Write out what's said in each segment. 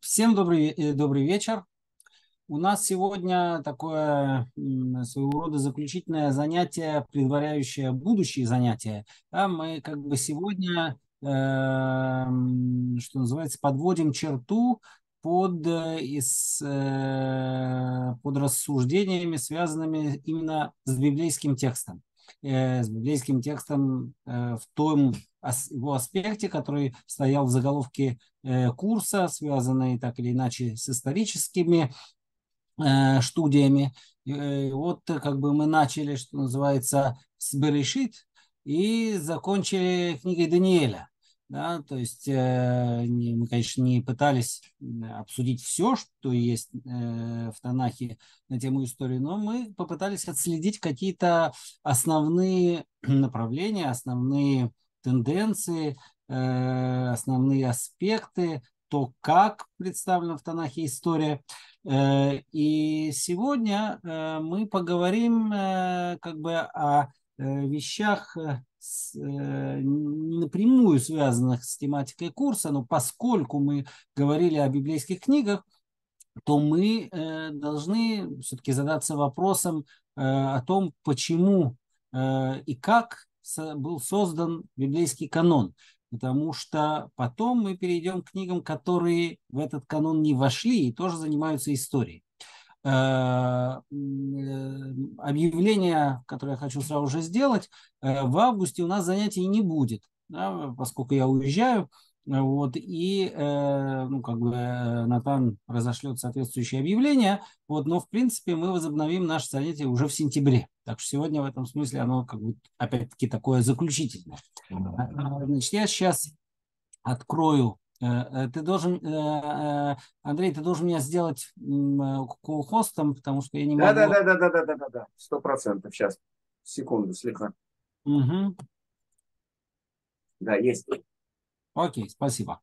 Всем добрый, добрый вечер. У нас сегодня такое своего рода заключительное занятие, предваряющее будущие занятия. Да, мы как бы сегодня, э, что называется, подводим черту под, из, э, под рассуждениями, связанными именно с библейским текстом. Э, с библейским текстом э, в том его аспекте, который стоял в заголовке э, курса, связанный так или иначе с историческими студиями. Вот как бы мы начали, что называется, с Берешит и закончили книгой Даниэля. Да, то есть э, не, мы, конечно, не пытались обсудить все, что есть э, в Танахе на тему истории, но мы попытались отследить какие-то основные направления, основные тенденции, э, основные аспекты, то, как представлена в Танахе история. Э, и сегодня э, мы поговорим э, как бы о э, вещах, э, с, э, не напрямую связанных с тематикой курса, но поскольку мы говорили о библейских книгах, то мы э, должны все-таки задаться вопросом э, о том, почему и как был создан библейский канон. Потому что потом мы перейдем к книгам, которые в этот канон не вошли и тоже занимаются историей. Э, объявление, которое я хочу сразу же сделать, э, в августе у нас занятий не будет, да, поскольку я уезжаю. Вот, и э, ну, как бы Натан разошлет соответствующее объявление. Вот, но в принципе мы возобновим наше занятие уже в сентябре. Так что сегодня в этом смысле оно как бы опять-таки такое заключительное. Значит, я сейчас открою Э, э, ты должен, э, Андрей, ты должен меня сделать ко-хостом, потому что я не могу... Да, да, да, да, да, да, да, да, сто процентов. Сейчас, секунду, слегка. Угу. Да, есть. Окей, спасибо.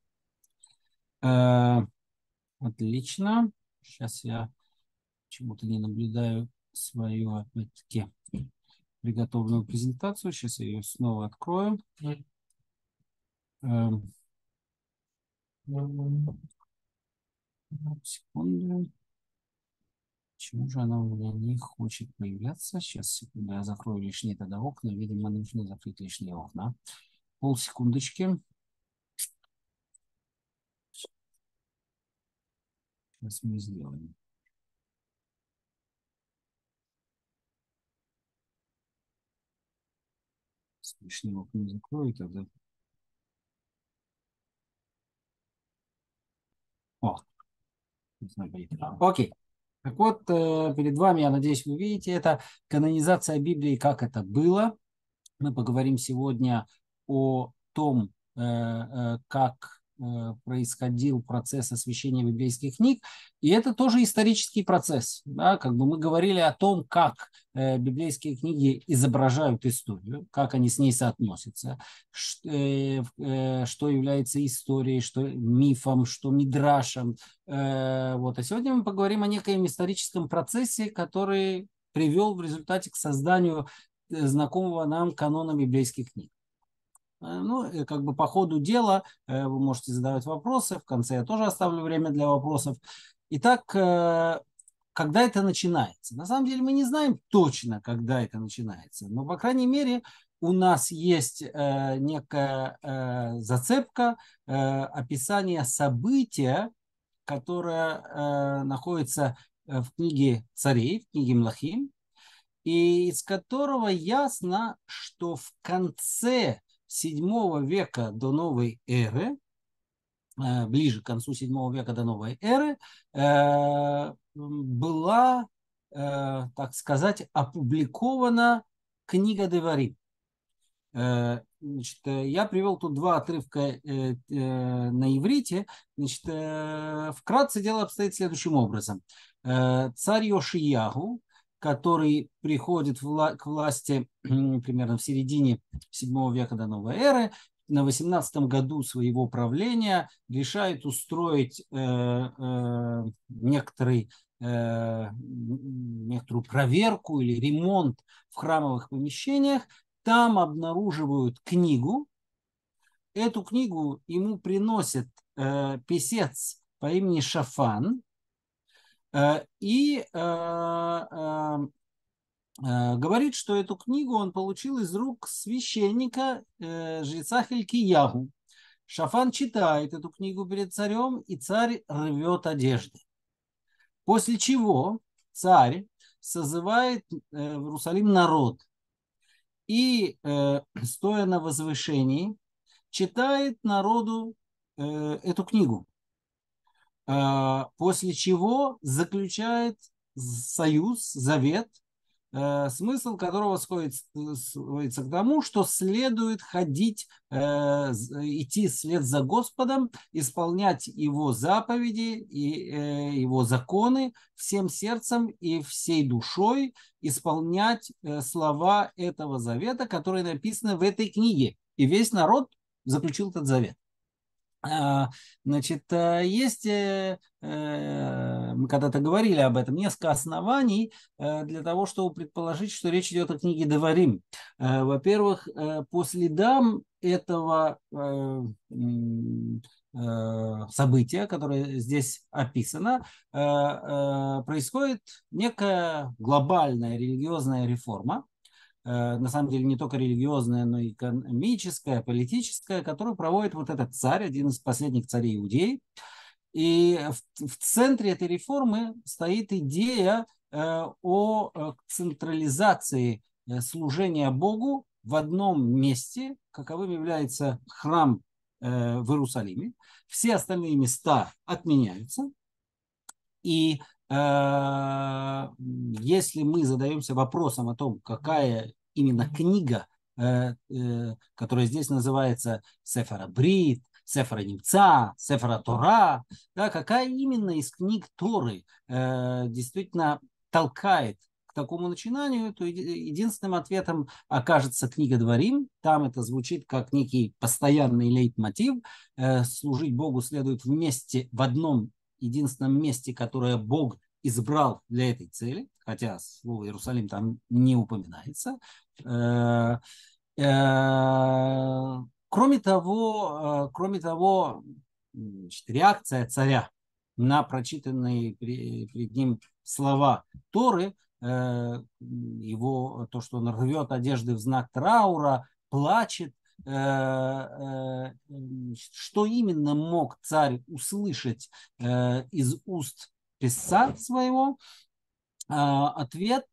Отлично. Сейчас я почему-то не наблюдаю свою, опять-таки, приготовленную презентацию. Сейчас я ее снова открою. Секунду. Почему же она у меня не хочет появляться? Сейчас, секунду, я закрою лишние тогда окна. Видимо, нужно закрыть лишние окна. Пол секундочки. Сейчас мы сделаем. Лишние окна закрою, тогда О, окей. Так вот, э, перед вами, я надеюсь, вы видите, это канонизация Библии, как это было. Мы поговорим сегодня о том, э, э, как происходил процесс освещения библейских книг, и это тоже исторический процесс. Да? Как бы мы говорили о том, как э, библейские книги изображают историю, как они с ней соотносятся, э, что является историей, что мифом, что мидрашем. Вот. А сегодня мы поговорим о некоем историческом процессе, который привел в результате к созданию знакомого нам канона библейских книг. Э, ну, как бы по ходу дела э, вы можете задавать вопросы. В конце я тоже оставлю время для вопросов. Итак, э, когда это начинается? На самом деле мы не знаем точно, когда это начинается. Но, по крайней мере, у нас есть некая зацепка, описание события, которое находится в книге царей, в книге Млахим, и из которого ясно, что в конце 7 века до новой эры, э, ближе к концу 7 века до новой эры, э, была, э, так сказать, опубликована книга Девари. Значит, я привел тут два отрывка на иврите. Значит, вкратце дело обстоит следующим образом. Царь Йошиягу, который приходит к власти примерно в середине 7 века до новой эры, на 18 году своего правления решает устроить э, э, некоторый, э, некоторую проверку или ремонт в храмовых помещениях. Там обнаруживают книгу. Эту книгу ему приносит э, писец по имени Шафан. И говорит, что эту книгу он получил из рук священника, жреца Хелькиягу. Шафан читает эту книгу перед царем, и царь рвет одежды. После чего царь созывает в Иерусалим народ и, стоя на возвышении, читает народу эту книгу. После чего заключает союз, завет – Э, смысл которого сводится к тому, что следует ходить, э, идти вслед за Господом, исполнять Его заповеди и э, Его законы всем сердцем и всей душой, исполнять слова этого завета, которые написаны в этой книге. И весь народ заключил этот завет. А, значит, э, есть, э, э, мы когда-то говорили об этом, несколько оснований для того, чтобы предположить, что речь идет о книге Деварим. Во-первых, по следам этого события, которое здесь описано, происходит некая глобальная религиозная реформа, на самом деле не только религиозная, но и экономическая, политическая, которую проводит вот этот царь, один из последних царей Иудеи. И в, в центре этой реформы стоит идея э, о э, централизации служения Богу в одном месте, каковым является храм в Иерусалиме. Все остальные места отменяются. И если мы задаемся вопросом о том, какая именно книга, э, э, которая здесь называется Сефара Брит, Сефара Немца, Сефара Тора, да, какая именно из книг Торы э, действительно толкает к такому начинанию, то единственным ответом окажется книга Дворим. Там это звучит как некий постоянный лейтмотив. Служить Богу следует вместе в одном единственном месте, которое Бог избрал для этой цели, хотя слово Иерусалим там не упоминается. Э, э, кроме того, э, кроме того значит, реакция царя на прочитанные перед ним слова Торы, его, то, что он рвет одежды в знак траура, плачет, что именно мог царь услышать из уст писца своего, ответ,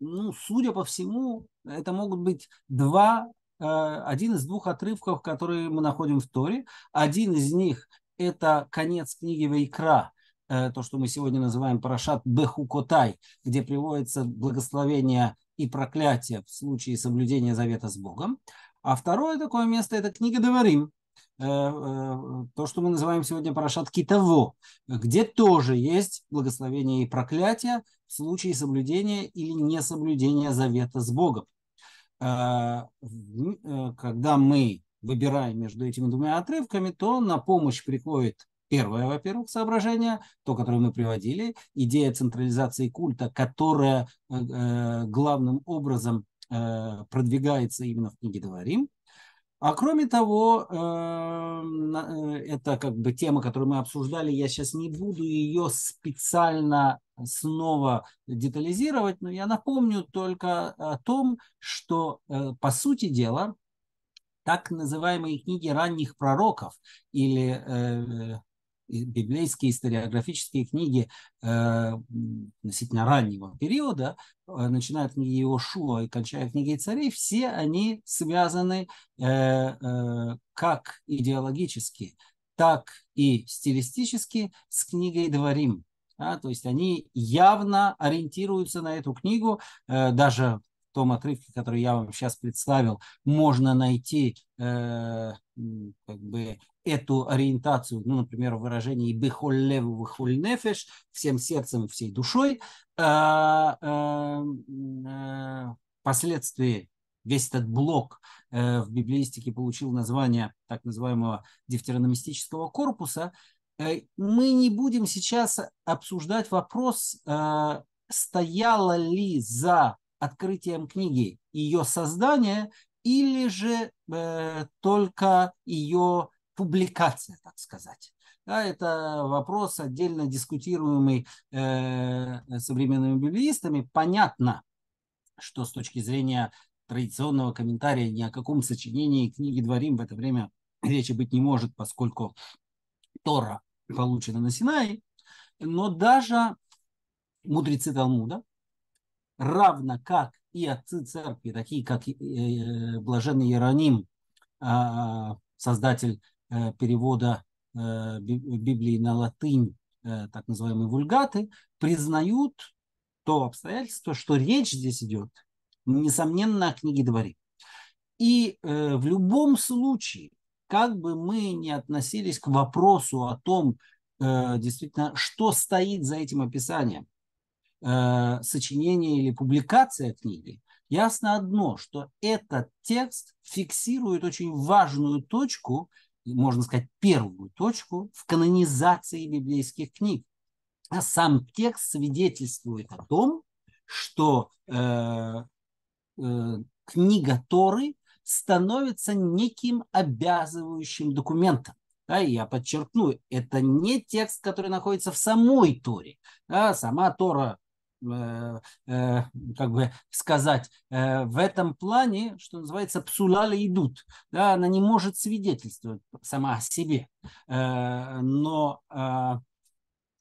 ну, судя по всему, это могут быть два, а, один из двух отрывков, которые мы находим в Торе. Один из них – это конец книги Вайкра, э, то, что мы сегодня называем Парашат Бехукотай, где приводится благословение и проклятие в случае соблюдения завета с Богом. А второе такое место – это книга Деварим, Э, э, то, что мы называем сегодня Парашат Китаво, где тоже есть благословение и проклятие в случае соблюдения или несоблюдения завета с Богом. Э, когда мы выбираем между этими двумя отрывками, то на помощь приходит Первое, во-первых, соображение, то, которое мы приводили, идея централизации культа, которая главным образом продвигается именно в книге Говорим. А кроме того, эм, э, это как бы тема, которую мы обсуждали, я сейчас не буду ее специально снова детализировать, но я напомню только о том, что, э, по сути дела, так называемые книги ранних пророков или э, библейские историографические книги э, относительно раннего периода, э, начиная от книги Иошуа и кончая книгой царей, все они связаны э, как идеологически, так и стилистически с книгой Дворим. Да, то есть они явно ориентируются на эту книгу, э, даже том отрывке, который я вам сейчас представил, можно найти э, как бы эту ориентацию, ну, например, в выражении «бехоль леву, бехоль нефеш», всем сердцем всей душой, а, а, впоследствии весь этот блок э, в библеистике получил название так называемого дифтерономистического корпуса, э, мы не будем сейчас обсуждать вопрос, э, стояло ли за открытием книги ее создание или же только ее публикация, так сказать. Да, это вопрос, отдельно дискутируемый э, современными библеистами. Понятно, что с точки зрения традиционного комментария ни о каком сочинении книги Дворим в это время речи быть не может, поскольку Тора получена на Синае. Но даже мудрецы Талмуда, равно как и отцы церкви, такие как э, блаженный Иероним, а, создатель э, перевода э, Библии на латынь, так называемые вульгаты, признают то обстоятельство, что речь здесь идет, несомненно, о книге Дворим. И в любом случае, как бы мы ни относились к вопросу о том, действительно, что стоит за этим описанием, э, сочинение или публикация книги, ясно одно, что этот текст фиксирует очень важную точку, можно сказать, первую точку в канонизации библейских книг. А сам текст свидетельствует о том, что э, э, книга Торы становится неким обязывающим документом. Да, я подчеркну, это не текст, который находится в самой Торе. Да, сама Тора как бы сказать, э, в этом плане, что называется, псулали идут. Да, она не может свидетельствовать сама о себе. Но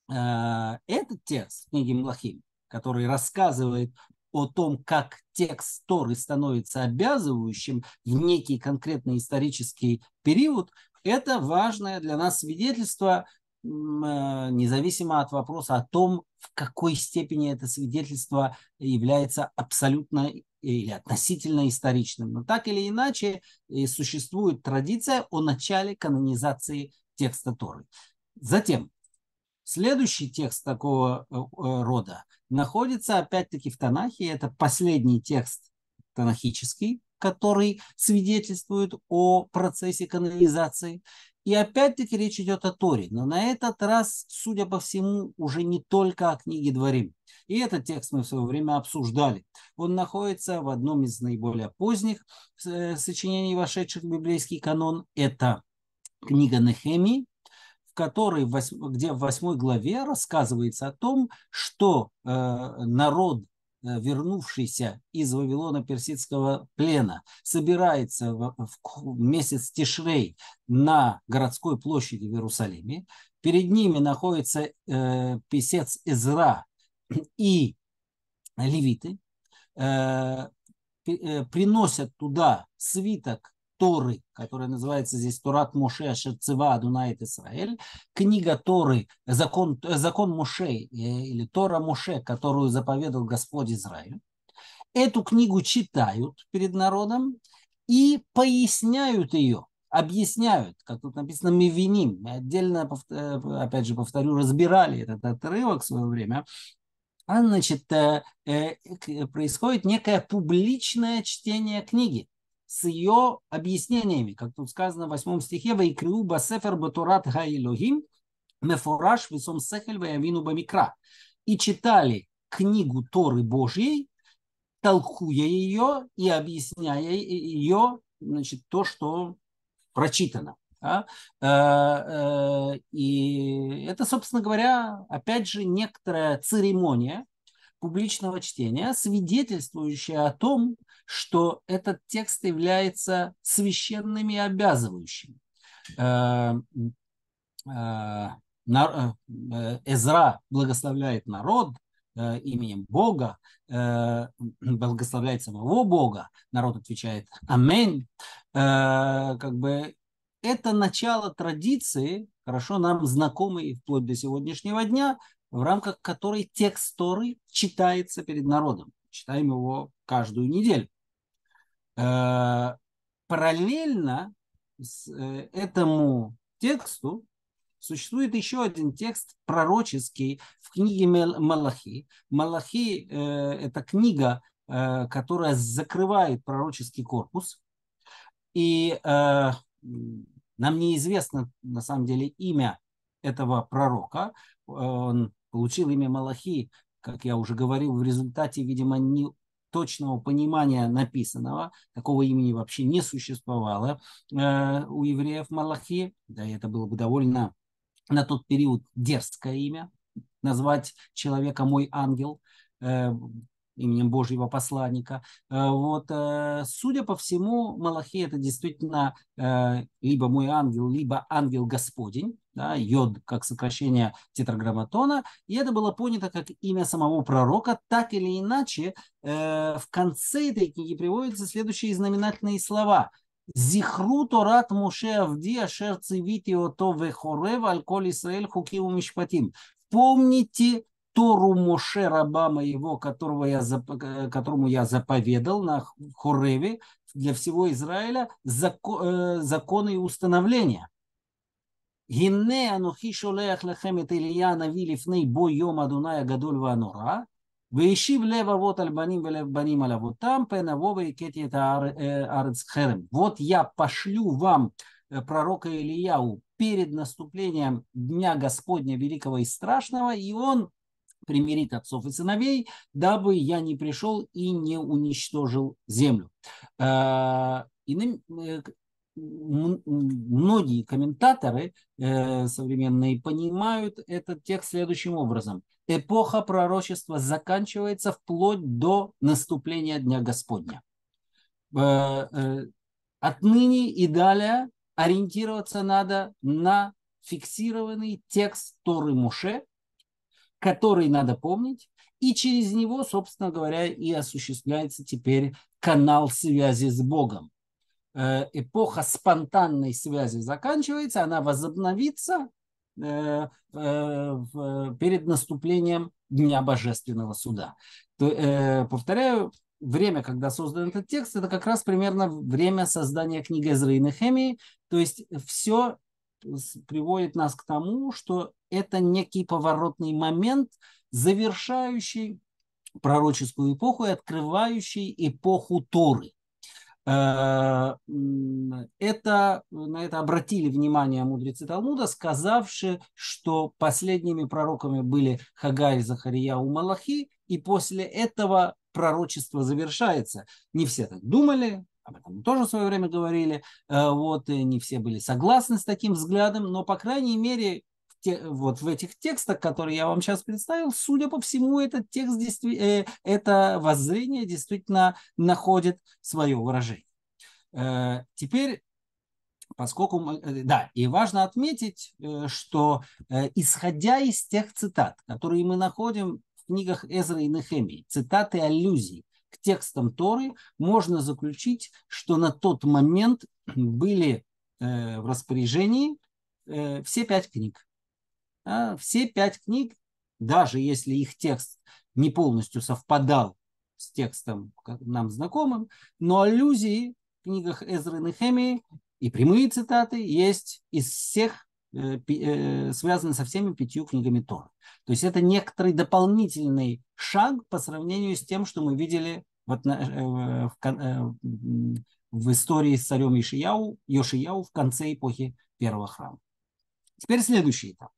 этот текст книги Млахим, который рассказывает о том, как текст Торы становится обязывающим в некий конкретный исторический период, это важное для нас свидетельство Э, независимо от вопроса о том, в какой степени это свидетельство является абсолютно или относительно историчным. Но так или иначе существует традиция о начале канонизации текста Торы. Затем, следующий текст такого э, э, рода находится опять-таки в Танахе. Это последний текст танахический, который свидетельствует о процессе канонизации. И опять-таки речь идет о Торе, но на этот раз, судя по всему, уже не только о книге Дворим. И этот текст мы в свое время обсуждали. Он находится в одном из наиболее поздних э, сочинений, вошедших в библейский канон. Это книга Нехемии, в которой, где в восьмой главе рассказывается о том, что э, народ вернувшийся из Вавилона персидского плена, собирается в, в месяц Тишрей на городской площади в Иерусалиме. Перед ними находится э, писец Изра и левиты. Э, э, приносят туда свиток Торы, которая называется здесь Турат Моше Шерцева Адунайт Исраэль, книга Торы, закон, закон Моше э, или Тора Моше, которую заповедал Господь Израиль. Эту книгу читают перед народом и поясняют ее, объясняют, как тут написано, мы виним. Мы отдельно, э, опять же, повторю, разбирали этот отрывок в свое время. А, значит, э, происходит некое публичное чтение книги с ее объяснениями, как тут сказано в восьмом стихе, «Вайкриу басефер батурат хаилохим, мефораш висом сехель ваявину бамикра». И читали книгу Торы Божьей, толкуя ее и объясняя ее, значит, то, что прочитано. Да? Э, э, и это, собственно говоря, опять же, некоторая церемония публичного чтения, свидетельствующая о том, что этот текст является священным и обязывающим. Э, э, э, Эзра благословляет народ именем Бога, благословляет самого Бога, народ отвечает «Аминь». Как бы это начало традиции, хорошо нам знакомой вплоть до сегодняшнего дня, в рамках которой текст Торы читается перед народом. Читаем его каждую неделю. Э, параллельно с э, этому тексту существует еще один текст пророческий в книге Малахи. Малахи э, – это книга, которая закрывает пророческий корпус. И нам неизвестно на самом деле имя этого пророка. Он получил имя Малахи, как я уже говорил, в результате, видимо, не точного понимания написанного, такого имени вообще не существовало э, у евреев Малахи, да, это было бы довольно на тот период дерзкое имя, назвать человека «мой ангел», именем Божьего посланника. Э, вот, э, судя по всему, Малахи это действительно э, либо мой ангел, либо ангел Господень, да, йод как сокращение тетраграмматона, и это было понято как имя самого пророка, так или иначе в конце этой книги приводятся следующие знаменательные слова. Зихру Торат Муше Авди Ашер Цивити Ото Вехорев Аль Коль Исраэль Хуким Мишпатим. Помните Тору Моше раба моего, которого я, э, которому я заповедал на Хореве для всего Израиля закон, э, законы и установления. Гинне анухи шолеях лехем эт Илья нави ней бо йом Адуная гадоль ванура. Веишив лева вот альбаним велев баним аля вот там пенавова и кети э, арец херем. Вот я пошлю вам пророка Ильяу перед наступлением Дня Господня Великого и Страшного, и он примирит отцов и сыновей, дабы я не пришел и не уничтожил землю. Э, иным, э, многие комментаторы э, современные понимают этот текст следующим образом. Эпоха пророчества заканчивается вплоть до наступления Дня Господня. Отныне и далее ориентироваться надо на фиксированный текст Торы Муше, который надо помнить, и через него, собственно говоря, и осуществляется теперь канал связи с Богом. Э, эпоха спонтанной связи заканчивается, она возобновится э, перед наступлением Дня Божественного Суда. Повторяю, время, когда создан этот текст, это как раз примерно время создания книги Эзры и Нехемии. То есть все приводит нас к тому, что это некий поворотный момент, завершающий пророческую эпоху и открывающий эпоху Торы. Э, это, на это обратили внимание мудрецы Талмуда, сказавши, что последними пророками были Хагай, Захария и Малахи, и после этого пророчество завершается. Не все так думали, об этом мы тоже в свое время говорили, э, вот, и не все были согласны с таким взглядом, но, по крайней мере, те, вот в этих текстах, которые я вам сейчас представил, судя по всему, этот текст, э, это воззрение действительно находит свое выражение. Э, теперь поскольку, э, да, и важно отметить, э, что исходя из тех цитат, которые мы находим в книгах Эзра и Нехемии, цитаты аллюзий к текстам Торы, можно заключить, что на тот момент были э, в распоряжении э, все пять книг. А все пять книг, даже если их текст не полностью совпадал с текстом нам знакомым, но аллюзии в книгах Эзры и Нехемии и прямые цитаты есть из всех Э, э, связаны со всеми пятью книгами Тора. То есть это некоторый дополнительный шаг по сравнению с тем, что мы видели в, э, в, в истории с царем Ишияу, Йошияу в конце эпохи первого храма. Теперь следующий этап.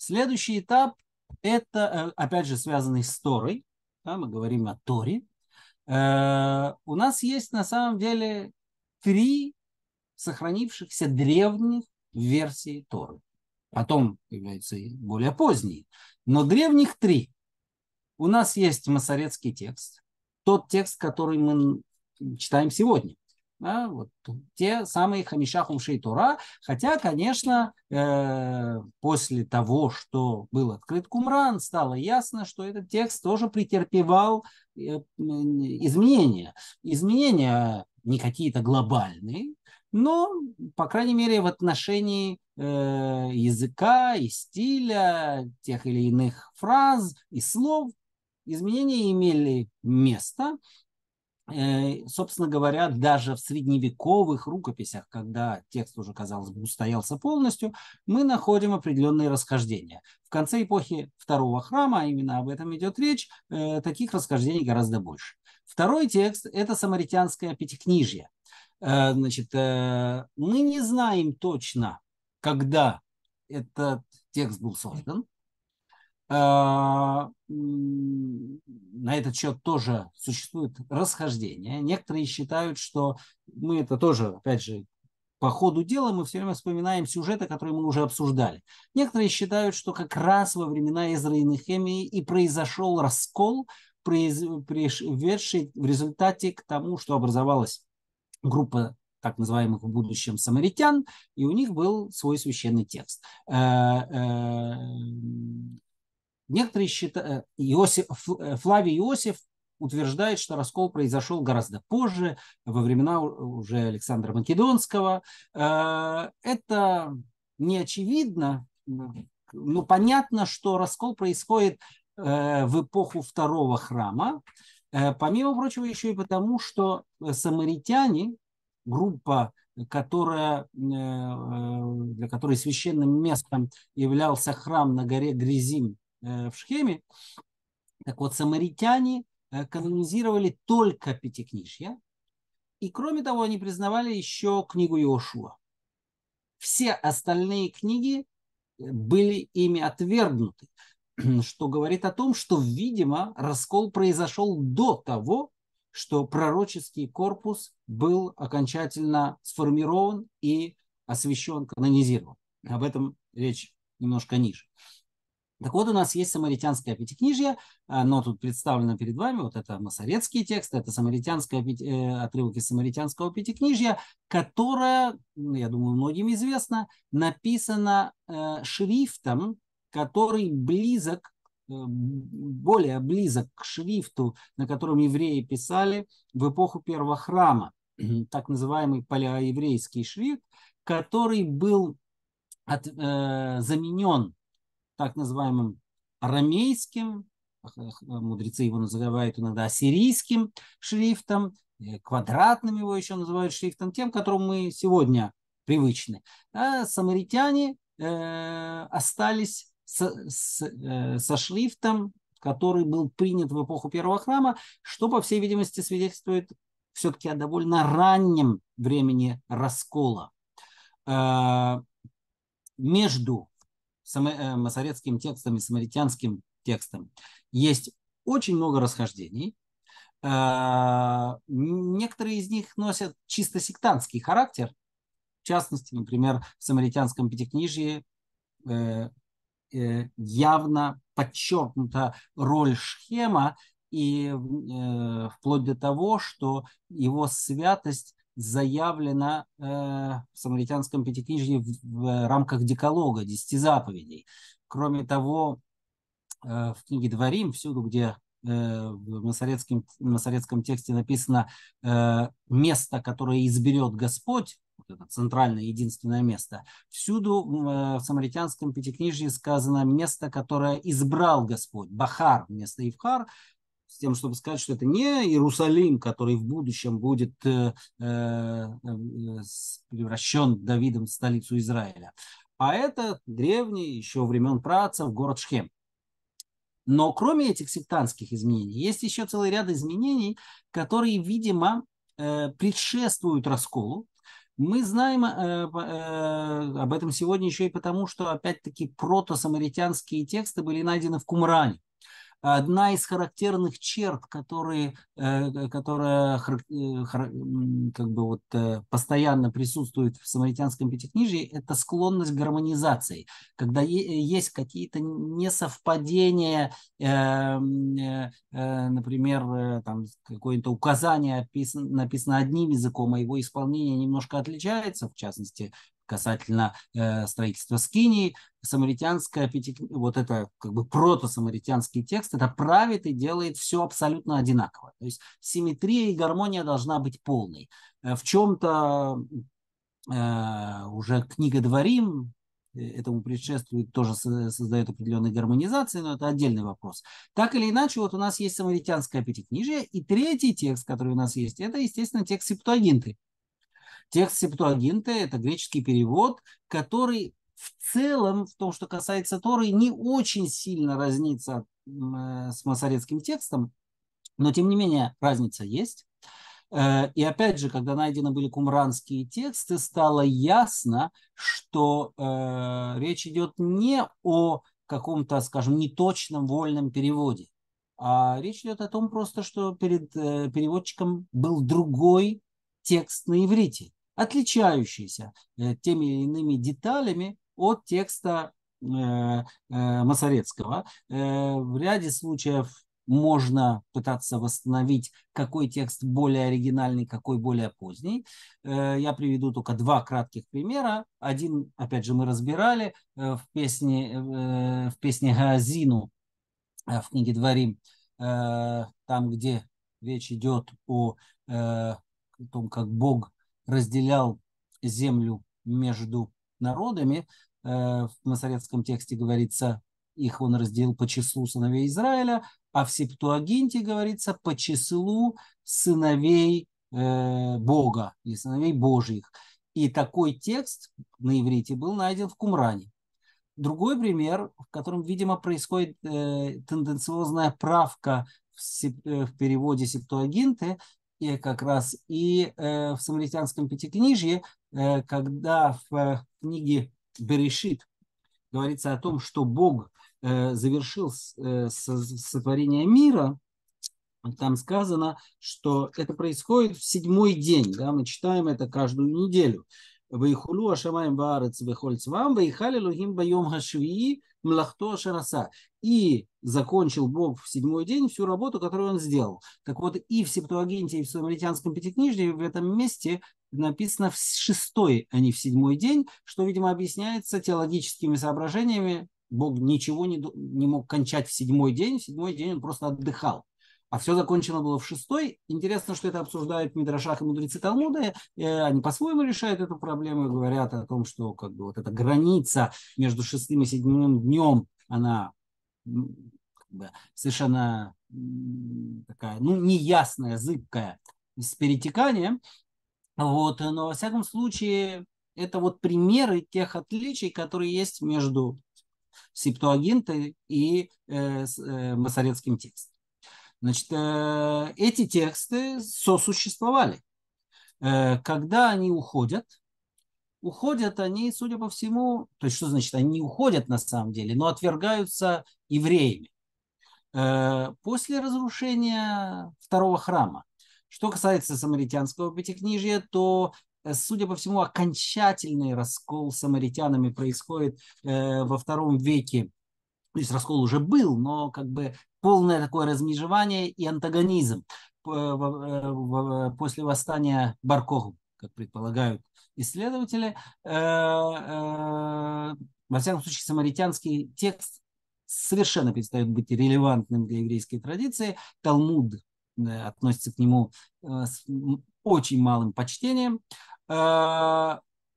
Следующий этап – это, опять же, связанный с Торой. Да, мы говорим о Торе. Э, у нас есть на самом деле три сохранившихся древних версии Торы. Потом появляются и более поздние. Но древних три. У нас есть масорецкий текст, тот текст, который мы читаем сегодня. Да, вот те самые Хамиша Хумшей Тора. Хотя, конечно, э, после того, что был открыт Кумран, стало ясно, что этот текст тоже претерпевал э, изменения. Изменения не какие-то глобальные, но, по крайней мере, в отношении э, языка и стиля, тех или иных фраз и слов, изменения имели место. Э, собственно говоря, даже в средневековых рукописях, когда текст уже, казалось бы, устоялся полностью, мы находим определенные расхождения. В конце эпохи второго храма, а именно об этом идет речь, э, таких расхождений гораздо больше. Второй текст – это самаритянское пятикнижье – Э, значит, мы не знаем точно, когда этот текст был создан. Э, на этот счет тоже существует расхождение. Некоторые считают, что мы это тоже, опять же, по ходу дела мы все время вспоминаем сюжеты, которые мы уже обсуждали. Некоторые считают, что как раз во времена Эзры и Нехемии и произошел раскол, приведший в результате к тому, что образовалась группа так называемых в будущем самаритян, и у них был свой священный текст. Э, э, некоторые считают, э, Иосиф, Флавий Иосиф утверждает, что раскол произошел гораздо позже, во времена уже Александра Македонского. Это не очевидно, но понятно, что раскол происходит в эпоху второго храма, помимо прочего еще и потому, что самаритяне, группа, которая, э, для которой священным местом являлся храм на горе Гризим э, в Шхеме. Так вот, самаритяне э, канонизировали только Пятикнижье, и кроме того, они признавали еще книгу Иошуа. Все остальные книги были ими отвергнуты, что говорит о том, что, видимо, раскол произошел до того, что пророческий корпус был окончательно сформирован и освящен, канонизирован. Об этом речь немножко ниже. Так вот, у нас есть самаритянское пятикнижье, оно тут представлено перед вами, вот это масорецкий текст, это самаритянское, э, отрывок из самаритянского пятикнижья, которое, ну, я думаю, многим известно, написано э, шрифтом, который близок Э, более близок к шрифту, на котором евреи писали в эпоху первого храма, так называемый палеоеврейский шрифт, который был от, э, заменен так называемым арамейским, мудрецы его называют иногда ассирийским шрифтом, э, квадратным его еще называют шрифтом, тем, которым мы сегодня привычны. А самаритяне э, остались с, с, э, со шрифтом, который был принят в эпоху первого храма, что, по всей видимости, свидетельствует все-таки о довольно раннем времени раскола. Э, между масоретским текстом и самаритянским текстом есть очень много расхождений. Некоторые из них носят чисто сектантский характер. В частности, например, в самаритянском пятикнижии Э, явно подчеркнута роль Шхема и э, вплоть до того, что его святость заявлена э, в самаритянском пятикнижье в, в рамках декалога, десяти заповедей. Кроме того, в книге Дворим, всюду, где в масоретском, масоретском тексте написано место, которое изберет Господь, это центральное единственное место. Всюду э, в самаритянском пятикнижье сказано место, которое избрал Господь, Бахар вместо Ивхар, с тем, чтобы сказать, что это не Иерусалим, который в будущем будет э, э, превращен Давидом в столицу Израиля, а это древний, еще времен працев, город Шхем. Но кроме этих сектантских изменений, есть еще целый ряд изменений, которые, видимо, предшествуют расколу, мы знаем э, э, об этом сегодня еще и потому, что, опять-таки, протосамаритянские тексты были найдены в Кумране одна из характерных черт, которые, э, которая э, как бы вот э, постоянно присутствует в самаритянском пятикнижии, это склонность к гармонизации. Когда есть какие-то несовпадения, например, там какое-то указание написано одним языком, а его исполнение немножко отличается, в частности, касательно э, строительства Скинии, самаритянская, вот это как бы прото-самаритянский текст, это правит и делает все абсолютно одинаково. То есть симметрия и гармония должна быть полной. Э, в чем-то э, уже книга Дворим, э, этому предшествует, тоже создает определенные гармонизации, но это отдельный вопрос. Так или иначе, вот у нас есть самаритянское пятикнижие, и третий текст, который у нас есть, это, естественно, текст Септуагинты. Текст Септуагинта – это греческий перевод, который в целом, в том, что касается Торы, не очень сильно разнится э, с масоретским текстом, но тем не менее разница есть. Э, и опять же, когда найдены были кумранские тексты, стало ясно, что э, речь идет не о каком-то, скажем, неточном вольном переводе, а речь идет о том просто, что перед переводчиком был другой текст на иврите отличающиеся теми или иными деталями от текста Масорецкого. В ряде случаев можно пытаться восстановить, какой текст более оригинальный, какой более поздний. Э, я приведу только два кратких примера. Один, опять же, мы разбирали э, в песне, э, в песне Гаазину в книге Дворим, там, где речь идет о том, как Бог разделял землю между народами. В масоретском тексте говорится, их он разделил по числу сыновей Израиля, а в Септуагинте говорится по числу сыновей э, Бога и сыновей Божьих. И такой текст на иврите был найден в Кумране. Другой пример, в котором, видимо, происходит э, тенденциозная правка в, э, в переводе Септуагинты, и как раз и э, в самаритянском пятикнижье, э, когда в э, книге Берешит говорится о том, что Бог Э, завершил э, сотворение мира, там сказано, что это происходит в седьмой день. Да, мы читаем это каждую неделю. Вейхулу ашамаем баарец вехольцвам, вейхали лухим байом хашвии млахто ашараса. И закончил Бог в седьмой день всю работу, которую он сделал. Так вот, и в Септуагинте, и в Самаритянском Пятикнижье в этом месте написано в шестой, а не в седьмой день, что, видимо, объясняется теологическими соображениями, Бог ничего не, не мог кончать в седьмой день, в седьмой день он просто отдыхал. А все закончено было в шестой. Интересно, что это обсуждают Мидрашах и мудрецы Талмуда. И они по-своему решают эту проблему и говорят о том, что как бы, вот эта граница между шестым и седьмым днем, она как бы, совершенно такая, ну, неясная, зыбкая, с перетеканием. Вот, но во всяком случае, это вот примеры тех отличий, которые есть между Септуагинта и э, э, масорецким текстом. Значит, э, эти тексты сосуществовали. Э, когда они уходят, уходят они, судя по всему, то есть что значит, они уходят на самом деле, но отвергаются евреями. Э, после разрушения второго храма, что касается самаритянского пятикнижия, то судя по всему, окончательный раскол с самаритянами происходит во втором веке. То есть раскол уже был, но как бы полное такое размежевание и антагонизм э, после восстания Баркоху, как предполагают исследователи. Во всяком случае, самаритянский текст совершенно перестает быть релевантным для еврейской традиции. Талмуд относится к нему с очень малым почтением.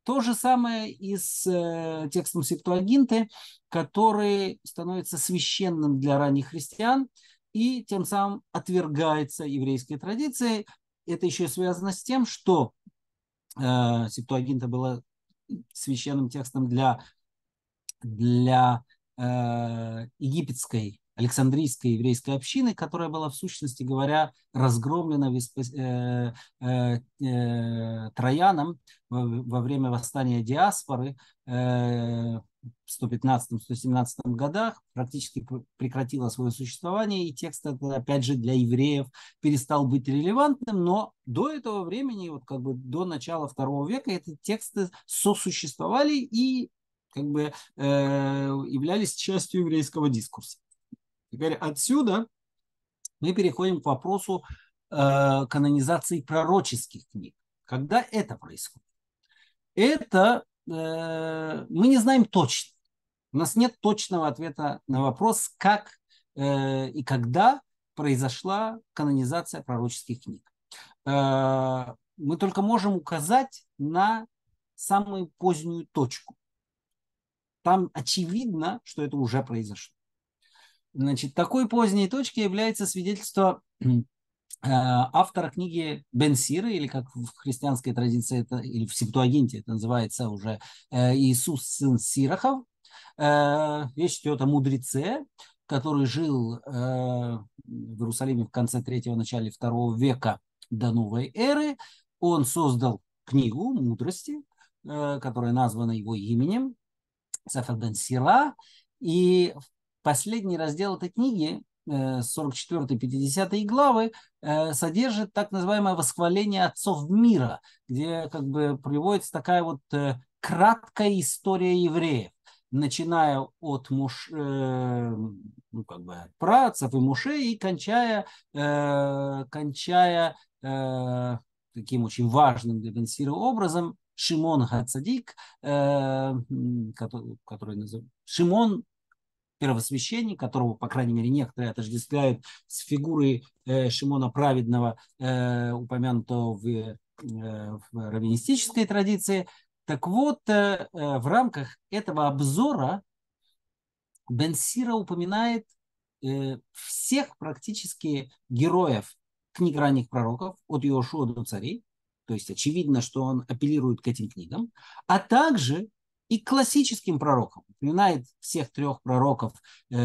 То же самое и с э, текстом Септуагинты, который становится священным для ранних христиан и тем самым отвергается еврейской традицией. Это еще связано с тем, что э, Септуагинта была священным текстом для, для э, египетской Александрийской еврейской общины, которая была, в сущности говоря, разгромлена э, э, э, Трояном во время восстания диаспоры в 115-117 годах, практически прекратила свое существование, и текст, опять же, для евреев перестал быть релевантным, но до этого времени, вот как бы до начала второго века, эти тексты сосуществовали и как бы э, являлись частью еврейского дискурса. Теперь отсюда мы переходим к вопросу э, канонизации пророческих книг. Когда это происходит? Это э, мы не знаем точно. У нас нет точного ответа на вопрос, как э, и когда произошла канонизация пророческих книг. Э, мы только можем указать на самую позднюю точку. Там очевидно, что это уже произошло. Значит, такой поздней точкой является свидетельство э, автора книги Бен Сира, или как в христианской традиции, это, или в Септуагинте это называется уже э, Иисус сын Сирахов. Э, речь идет о мудреце, который жил в Иерусалиме в конце третьего, начале второго века до новой эры. Он создал книгу мудрости, которая названа его именем, Сефер Бен Сира. И Последний раздел этой книги 44-50 главы содержит так называемое восхваление отцов мира, где как бы приводится такая вот краткая история евреев начиная от муж, э, ну, как бы працев и мушей и кончая, э, кончая э, таким очень важным для Бенсира образом Шимон Хацадик, э, который, который называется Шимон первосвященник, которого, по крайней мере, некоторые отождествляют с фигурой э, Шимона Праведного, э, упомянутого в, э, в раввинистической традиции, так вот, э, э, в рамках этого обзора Бенсира упоминает э, всех практически героев книг ранних пророков, от Иошуа до царей, то есть очевидно, что он апеллирует к этим книгам, а также и классическим пророкам. Упоминает всех трех пророков э,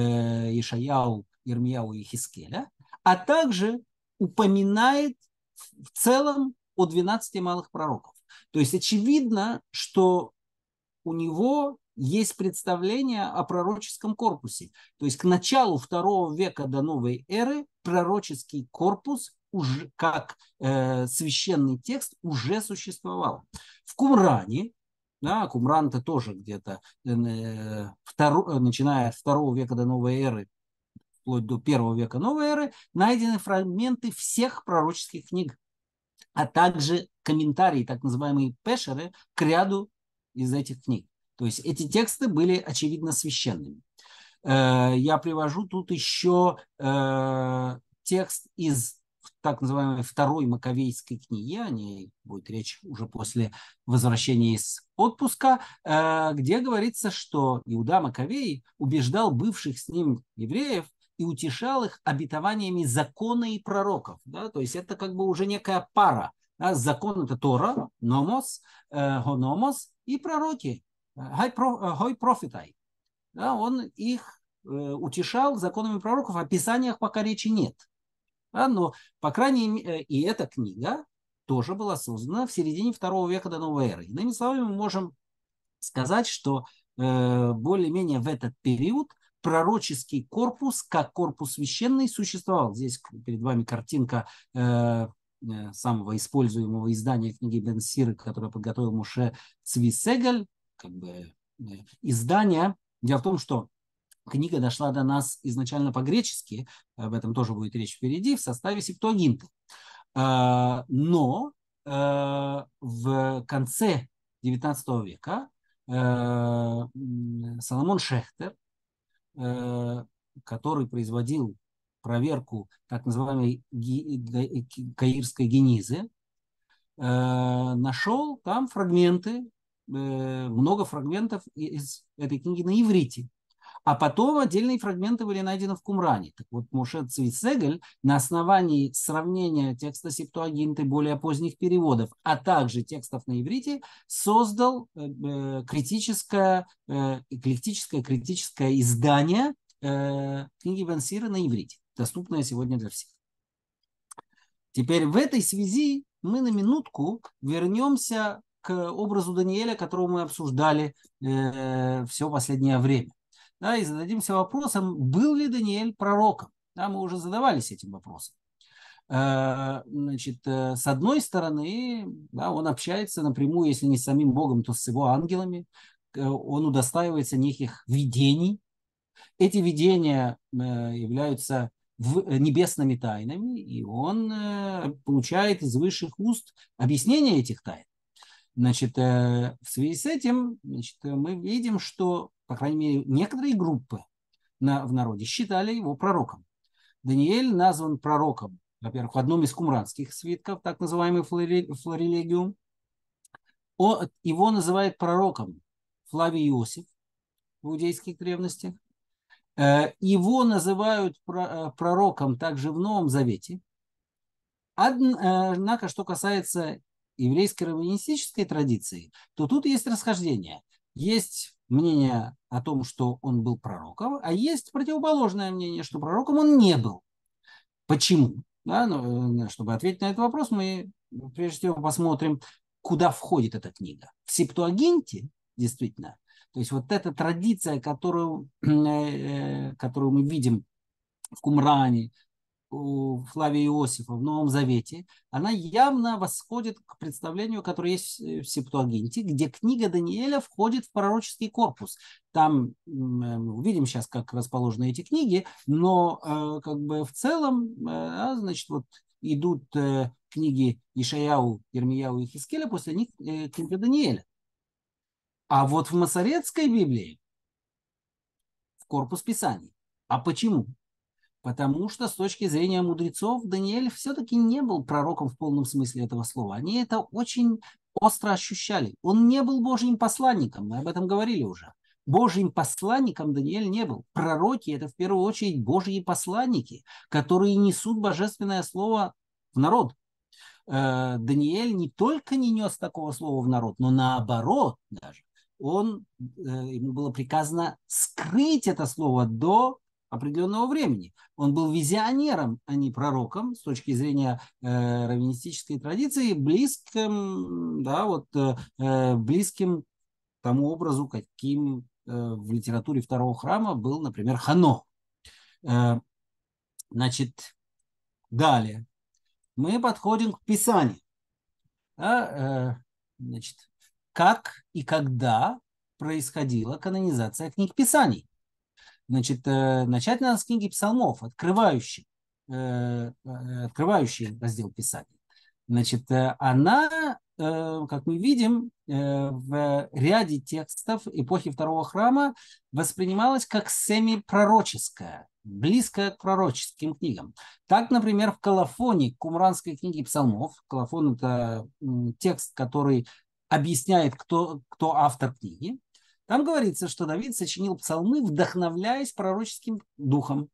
Ишаяу, Ирмияу и Хискеля, а также упоминает в целом о 12 малых пророков. То есть очевидно, что у него есть представление о пророческом корпусе. То есть к началу второго века до новой эры пророческий корпус уже как э, священный текст уже существовал. В Кумране, да, Кумран это тоже где-то э, второ, начиная от второго века до новой эры, вплоть до первого века новой эры, найдены фрагменты всех пророческих книг а также комментарии, так называемые пешеры, к ряду из этих книг. То есть эти тексты были очевидно священными. Э, я привожу тут еще э, текст из так называемой второй Маковейской книги, о ней будет речь уже после возвращения из отпуска, э, где говорится, что Иуда Маковей убеждал бывших с ним евреев и утешал их обетованиями закона и пророков. Да? То есть это как бы уже некая пара. Да? Закон это Тора, номос, э, гономос и пророки. Хай э, профитай. Да? Он их э, утешал законами пророков, о писаниях пока речи нет. Да? Но, по крайней мере, и эта книга тоже была создана в середине второго века до новой эры. Иными словами, мы можем сказать, что э, более-менее в этот период пророческий корпус, как корпус священный, существовал. Здесь перед вами картинка э, э, самого используемого издания книги Бен Сиры, которое подготовил Муше Цвисегаль, как бы э, издание. Дело в том, что книга дошла до нас изначально по-гречески, об этом тоже будет речь впереди, в составе септуагинты. Э, но э, в конце XIX века э, Соломон Шехтер, Э, который производил проверку так называемой каирской генизы, нашел там фрагменты, много фрагментов из этой книги на иврите. А потом отдельные фрагменты были найдены в Кумране. Так вот, Мушет Цвицегель на основании сравнения текста Септуагинты более поздних переводов, а также текстов на иврите, создал э, э критическое, э, эклектическое критическое издание книги Бенсира на иврите, доступное сегодня для всех. Теперь в этой связи мы на минутку вернемся к образу Даниэля, которого мы обсуждали э, все последнее время да, и зададимся вопросом, был ли Даниэль пророком. Да, мы уже задавались этим вопросом. Э, значит, э, с одной стороны, да, он общается напрямую, если не с самим Богом, то с его ангелами. Э, он удостаивается неких видений. Эти видения являются небесными тайнами, и он получает из высших уст объяснение этих тайн. Значит, в связи с этим значит, мы видим, что по крайней мере, некоторые группы на, в народе считали его пророком. Даниэль назван пророком, во-первых, в одном из кумранских свитков, так называемый флорелегиум. Его называют пророком Флавий Иосиф в иудейских древностях. Э, его называют э, пророком также в Новом Завете. Однако, что касается еврейской раввинистической традиции, то тут есть расхождение. Есть мнение о том, что он был пророком, а есть противоположное мнение, что пророком он не был. Почему? Да, ну, э, чтобы ответить на этот вопрос, мы прежде всего посмотрим, куда входит эта книга. В Септуагинте, действительно, то есть вот эта традиция, которую, э, которую мы видим в Кумране, у Флавия Иосифа в Новом Завете, она явно восходит к представлению, которое есть в Септуагинте, где книга Даниэля входит в пророческий корпус. Там мы увидим сейчас, как расположены эти книги, но э, как бы в целом, э, а, значит, вот идут э, книги Ишаяу, Ермияу и Хискеля, после них книга Даниэля. А вот в Масоретской Библии в корпус Писаний. А почему? Потому что с точки зрения мудрецов Даниэль все-таки не был пророком в полном смысле этого слова. Они это очень остро ощущали. Он не был Божьим посланником, мы об этом говорили уже. Божьим посланником Даниэль не был. Пророки – это в первую очередь Божьи посланники, которые несут божественное слово в народ. Э, Даниэль не только не нес такого слова в народ, но наоборот даже. Он, э, ему было приказано скрыть это слово до определенного времени. Он был визионером, а не пророком с точки зрения э, раввинистической традиции, близким, да, вот, э, э, близким тому образу, каким э, в литературе второго храма был, например, Хано. Э, значит, далее мы подходим к Писанию. Да, э, значит, как и когда происходила канонизация книг Писаний. Значит, э, начать надо с книги псалмов, открывающей, э, э, открывающий раздел Писания. Значит, она, как мы видим, в ряде текстов эпохи Второго храма воспринималась как семи-пророческая, близкая к пророческим книгам. Так, например, в колофоне Кумранской книги псалмов, колофон – это текст, который объясняет, кто, кто автор книги, там говорится, что Давид сочинил псалмы, вдохновляясь пророческим духом.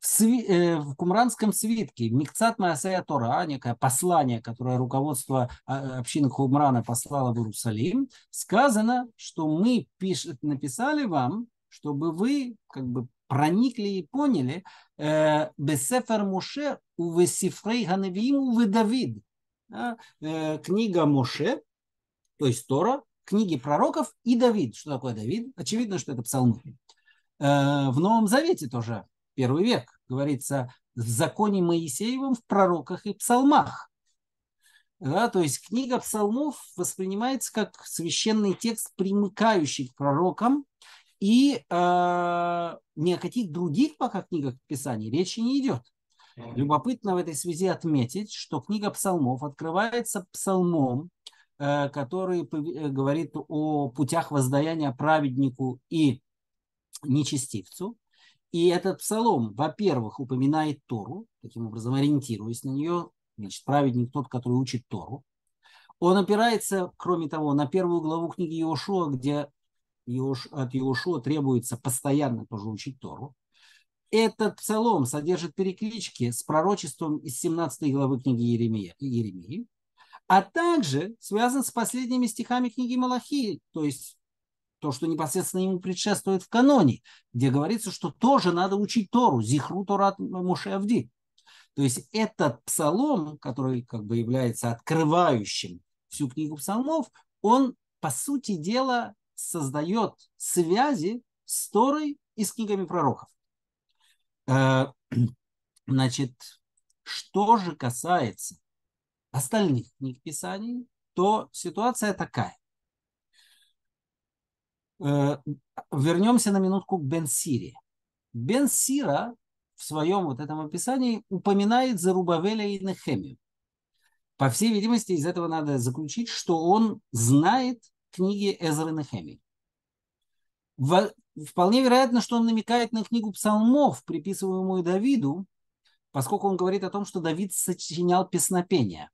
В, сви, э, в кумранском свитке Микцат Маасея Тора, некое послание, которое руководство а, общины Кумрана послало в Иерусалим, сказано, что мы пиш, написали вам, чтобы вы как бы проникли и поняли э, Бесефер Моше у Весифрей Ганевиим у Давид. Э, книга Моше, то есть Тора, книги пророков и Давид. Что такое Давид? Очевидно, что это псалмы. Э, в Новом Завете тоже, первый век, говорится, в законе Моисеевом, в пророках и псалмах. Да, то есть книга псалмов воспринимается как священный текст, примыкающий к пророкам, и э, ни о каких других пока книгах Писаний речи не идет. Любопытно в этой связи отметить, что книга псалмов открывается псалмом, который э, говорит о путях воздаяния праведнику и нечестивцу. И этот псалом, во-первых, упоминает Тору, таким образом ориентируясь на нее, значит, праведник тот, который учит Тору. Он опирается, кроме того, на первую главу книги Иошуа, где от Иошуа требуется постоянно тоже учить Тору. Этот псалом содержит переклички с пророчеством из 17 главы книги Еремии, Еремии а также связан с последними стихами книги Малахии, то есть то, что непосредственно ему предшествует в каноне, где говорится, что тоже надо учить Тору, Зихру Торат Моше. То есть этот псалом, который как бы является открывающим всю книгу псалмов, он, по сути дела, создает связи с Торой и с книгами пророков. Э, значит, что же касается остальных книг Писаний, то ситуация такая. Э, вернемся на минутку к Бен Сире. Бен Сира в своем вот этом описании упоминает Зарубавеля и Нехемию. По всей видимости, из этого надо заключить, что он знает книги Эзры Нехемии. Вполне вероятно, что он намекает на книгу псалмов, приписываемую Давиду, поскольку он говорит о том, что Давид сочинял песнопения.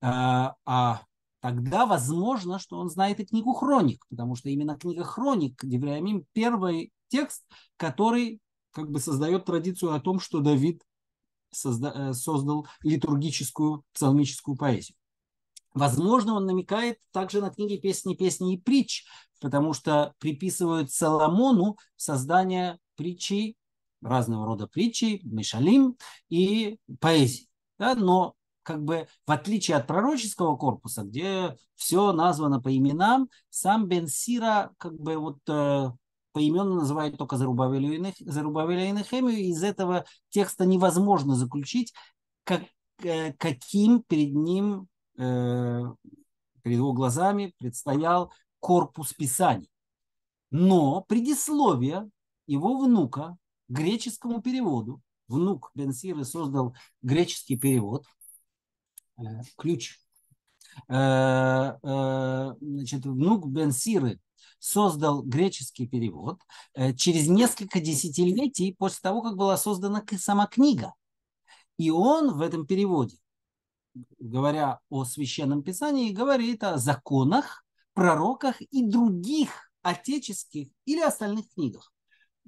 А, а тогда возможно, что он знает и книгу Хроник, потому что именно книга Хроник, Девраямим, первый текст, который как бы создает традицию о том, что Давид созда- э, создал литургическую псалмическую поэзию. Возможно, он намекает также на книги песни, песни и притч, потому что приписывают Соломону создание притчей, разного рода притчей, мишалим и поэзии. Да? Но как бы в отличие от пророческого корпуса, где все названо по именам, сам Бен Сира как бы вот э, поименно называют только Зарубавеля и, Нех, Нехемию. Из этого текста невозможно заключить, как, э, каким перед ним, э, перед его глазами предстоял корпус Писаний. Но предисловие его внука греческому переводу, внук Бенсиры создал греческий перевод, ключ, э, э, значит, внук Бенсиры создал греческий перевод через несколько десятилетий после того, как была создана сама книга. И он в этом переводе, говоря о священном писании, говорит о законах, пророках и других отеческих или остальных книгах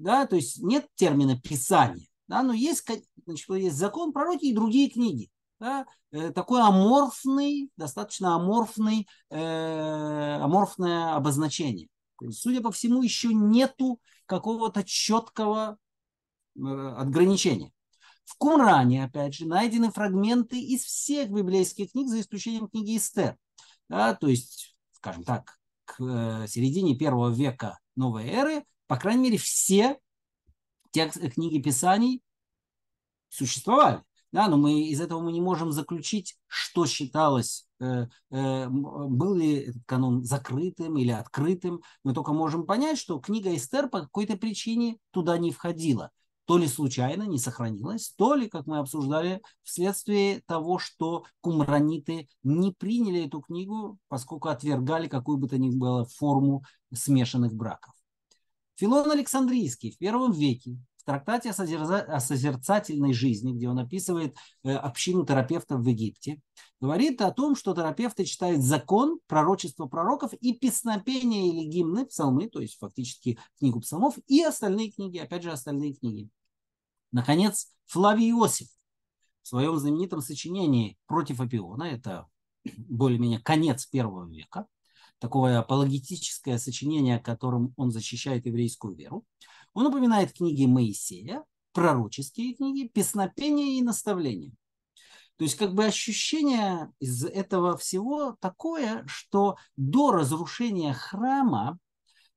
да, то есть нет термина писание, да, но есть, значит, есть закон, пророки и другие книги. Да, э, такой аморфный, достаточно аморфный, э, аморфное обозначение. То есть, судя по всему, еще нету какого-то четкого э, ограничения. В Кумране, опять же, найдены фрагменты из всех библейских книг, за исключением книги Эстер. Да, то есть, скажем так, к э, середине первого века новой эры по крайней мере, все тексты книги Писаний существовали. Да, но мы из этого мы не можем заключить, что считалось, э, э, был ли этот канон закрытым или открытым. Мы только можем понять, что книга Эстер по какой-то причине туда не входила. То ли случайно не сохранилась, то ли, как мы обсуждали, вследствие того, что кумраниты не приняли эту книгу, поскольку отвергали какую бы то ни было форму смешанных браков. Филон Александрийский в первом веке трактате о, созерцательной жизни, где он описывает э, общину терапевтов в Египте, говорит о том, что терапевты читают закон, пророчество пророков и песнопения или гимны, псалмы, то есть фактически книгу псалмов, и остальные книги, опять же, остальные книги. Наконец, Флавий Иосиф в своем знаменитом сочинении «Против Апиона», это более-менее конец первого века, такое апологетическое сочинение, которым он защищает еврейскую веру. Он упоминает книги Моисея, пророческие книги, песнопения и наставления. То есть как бы ощущение из этого всего такое, что до разрушения храма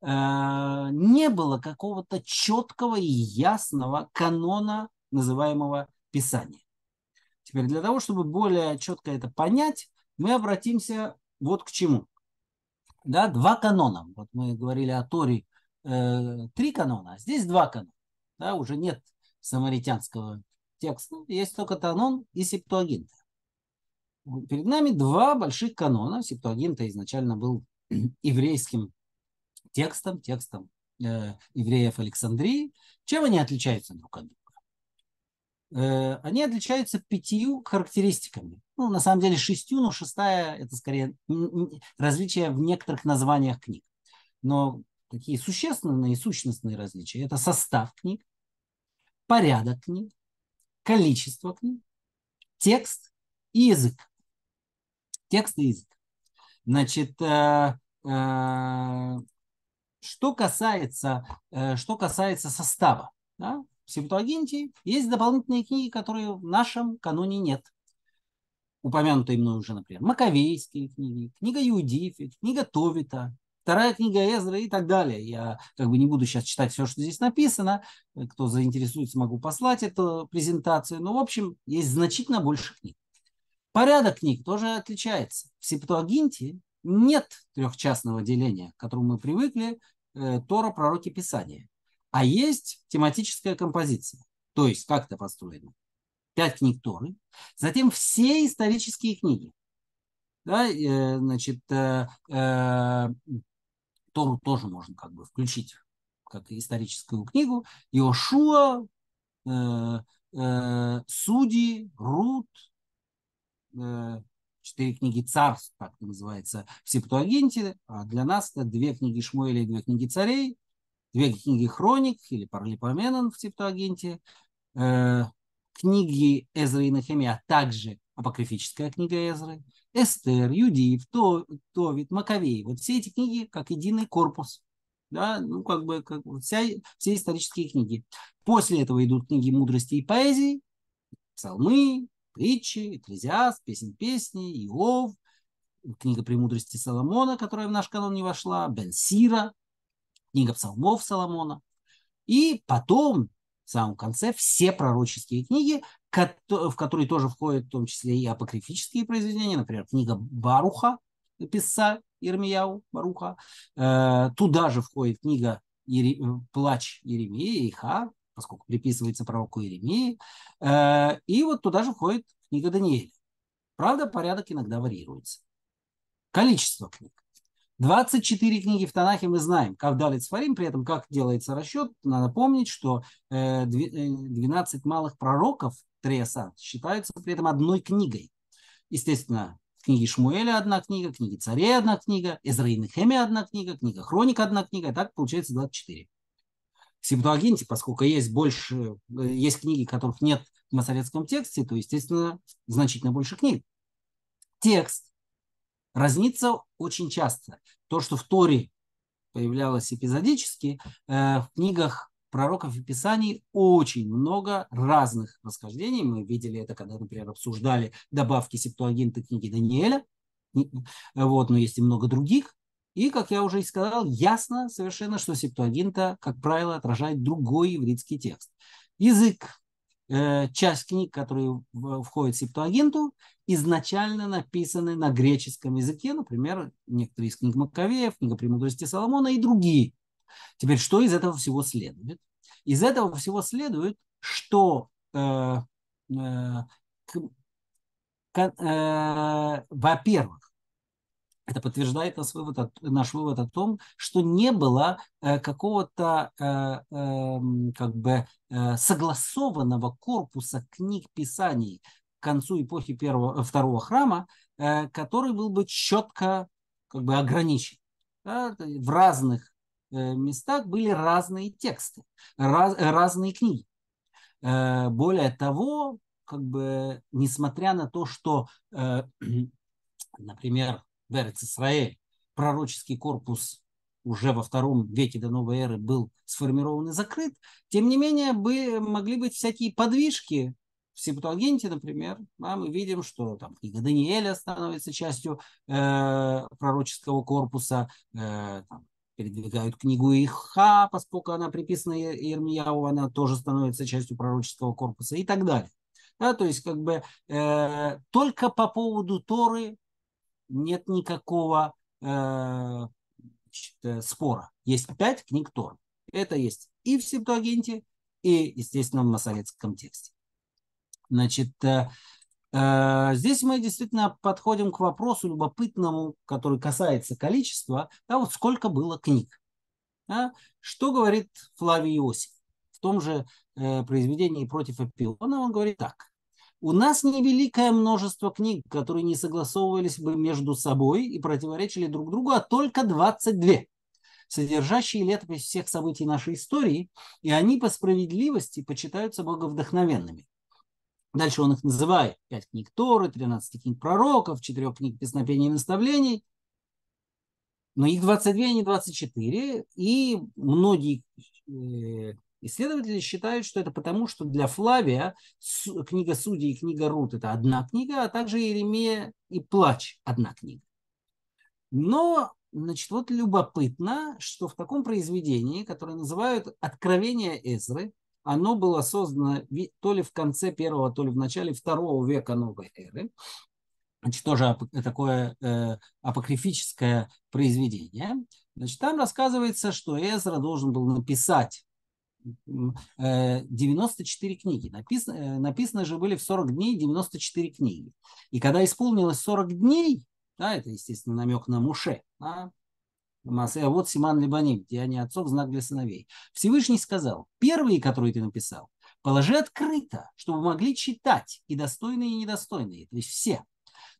э, не было какого-то четкого и ясного канона, называемого Писания. Теперь для того, чтобы более четко это понять, мы обратимся вот к чему да, два канона. Вот мы говорили о Торе э, три канона, а здесь два канона. Да, уже нет самаритянского текста, есть только канон и септуагинта. Перед нами два больших канона. Септуагинта изначально был еврейским текстом, текстом э, евреев Александрии. Чем они отличаются друг от друга? Э, они отличаются пятью характеристиками. Ну, на самом деле шестью, но шестая – это скорее различия в некоторых названиях книг. Но такие существенные и сущностные различия – это состав книг, порядок книг, количество книг, текст и язык. Текст и язык. Значит, э, э, что касается, что касается состава, да, в Септуагинте есть дополнительные книги, которые в нашем каноне нет. Упомянутые мной уже, например, Маковейские книги, книга Иудифи, книга Товита, вторая книга Эзра и так далее. Я как бы не буду сейчас читать все, что здесь написано. Кто заинтересуется, могу послать эту презентацию. Но, в общем, есть значительно больше книг. Порядок книг тоже отличается. В Септуагинте нет трехчастного деления, к которому мы привыкли, э, Тора, пророки, Писания. А есть тематическая композиция. То есть, как это построено? Пять книг Торы, затем все исторические книги. Да, э, значит, э, э, Тору тоже можно как бы включить как историческую книгу. Иошуа, э, э, Судьи, Рут, э, четыре книги царств, так называется, в Септуагинте. А для нас это две книги Шмуэля и две книги царей две книги хроник или Паралипоменон в Септуагинте, э, книги Эзры и Нахемия, а также апокрифическая книга Эзры, Эстер, Юдив, Товит, Маковей. Вот все эти книги как единый корпус. Да, ну, как бы как, вся, все исторические книги. После этого идут книги мудрости и поэзии, псалмы, притчи, экклезиаст, песен песни, Иов, книга премудрости Соломона, которая в наш канон не вошла, Бен Сира, книга псалмов Соломона. И потом, в самом конце, все пророческие книги, в которые тоже входят в том числе и апокрифические произведения, например, книга Баруха, писца Ирмияу Баруха. Э, туда же входит книга «Плач Еремии» Иха, поскольку приписывается пророку Иеремии. Э, и вот туда же входит книга Даниэля. Правда, порядок иногда варьируется. Количество книг. 24 книги в Танахе мы знаем, как дали Сфарим, при этом как делается расчет. Надо помнить, что 12 э, малых пророков Треса считаются при этом одной книгой. Естественно, в книге Шмуэля одна книга, в Царей одна книга, Эзра и Нехемия одна книга, книга Хроника одна книга, и так получается 24. В Септуагинте, поскольку есть больше, э, есть книги, которых нет в масоретском тексте, то, естественно, значительно больше книг. Текст разнится очень часто. То, что в Торе появлялось эпизодически, э, в книгах пророков и писаний очень много разных расхождений. Мы видели это, когда, например, обсуждали добавки септуагинты книги Даниэля. Вот, но есть и много других. И, как я уже и сказал, ясно совершенно, что септуагинта, как правило, отражает другой еврейский текст. Язык, э, часть книг, которые входят в септуагинту, изначально написаны на греческом языке, например, некоторые из книг Маковеев, книга «Премудрости Соломона» и другие. Теперь, что из этого всего следует? Из этого всего следует, что э, э, э, во-первых, это подтверждает наш вывод, наш вывод о том, что не было э, какого-то э, э, как бы э, согласованного корпуса книг Писаний к концу эпохи первого, второго храма, который был бы четко как бы ограничен. В разных местах были разные тексты, раз, разные книги. Более того, как бы, несмотря на то, что, например, Берец Исраэль, пророческий корпус уже во втором веке до новой эры был сформирован и закрыт, тем не менее бы, могли быть всякие подвижки в Септуагенте, например, да, мы видим, что там книга Даниэля становится частью э, пророческого корпуса, э, там, передвигают книгу Иха, поскольку она приписана Ермияу, она тоже становится частью пророческого корпуса и так далее. Да, то есть как бы э, только по поводу Торы нет никакого э, э, спора. Есть пять книг Тор. Это есть и в Септуагенте, и, естественно, в масоветском тексте. Значит, э, э, здесь мы действительно подходим к вопросу любопытному, который касается количества, да, вот сколько было книг. Да? Что говорит Флавий Иосиф в том же э, произведении против Апиона? Он говорит так. У нас невеликое множество книг, которые не согласовывались бы между собой и противоречили друг другу, а только 22, содержащие летопись всех событий нашей истории, и они по справедливости почитаются боговдохновенными. Дальше он их называет. Пять книг Торы, 13 книг пророков, 4 книг песнопений и наставлений. Но их 22, а не 24. И многие э, Исследователи считают, что это потому, что для Флавия книга Судей и книга Рут – это одна книга, а также Иеремия и Плач – одна книга. Но, значит, вот любопытно, что в таком произведении, которое называют «Откровение Эзры», оно было создано то ли в конце первого, то ли в начале второго века новой эры. Значит, тоже такое э, апокрифическое произведение. Значит, там рассказывается, что Эзра должен был написать 94 э, книги. Написано, э, написано же были в 40 дней 94 книги. И когда исполнилось 40 дней, да, это, естественно, намек на Муше, да, а вот Симан Либаним, деяние отцов, знак для сыновей. Всевышний сказал, первые, которые ты написал, положи открыто, чтобы могли читать и достойные, и недостойные, то есть все.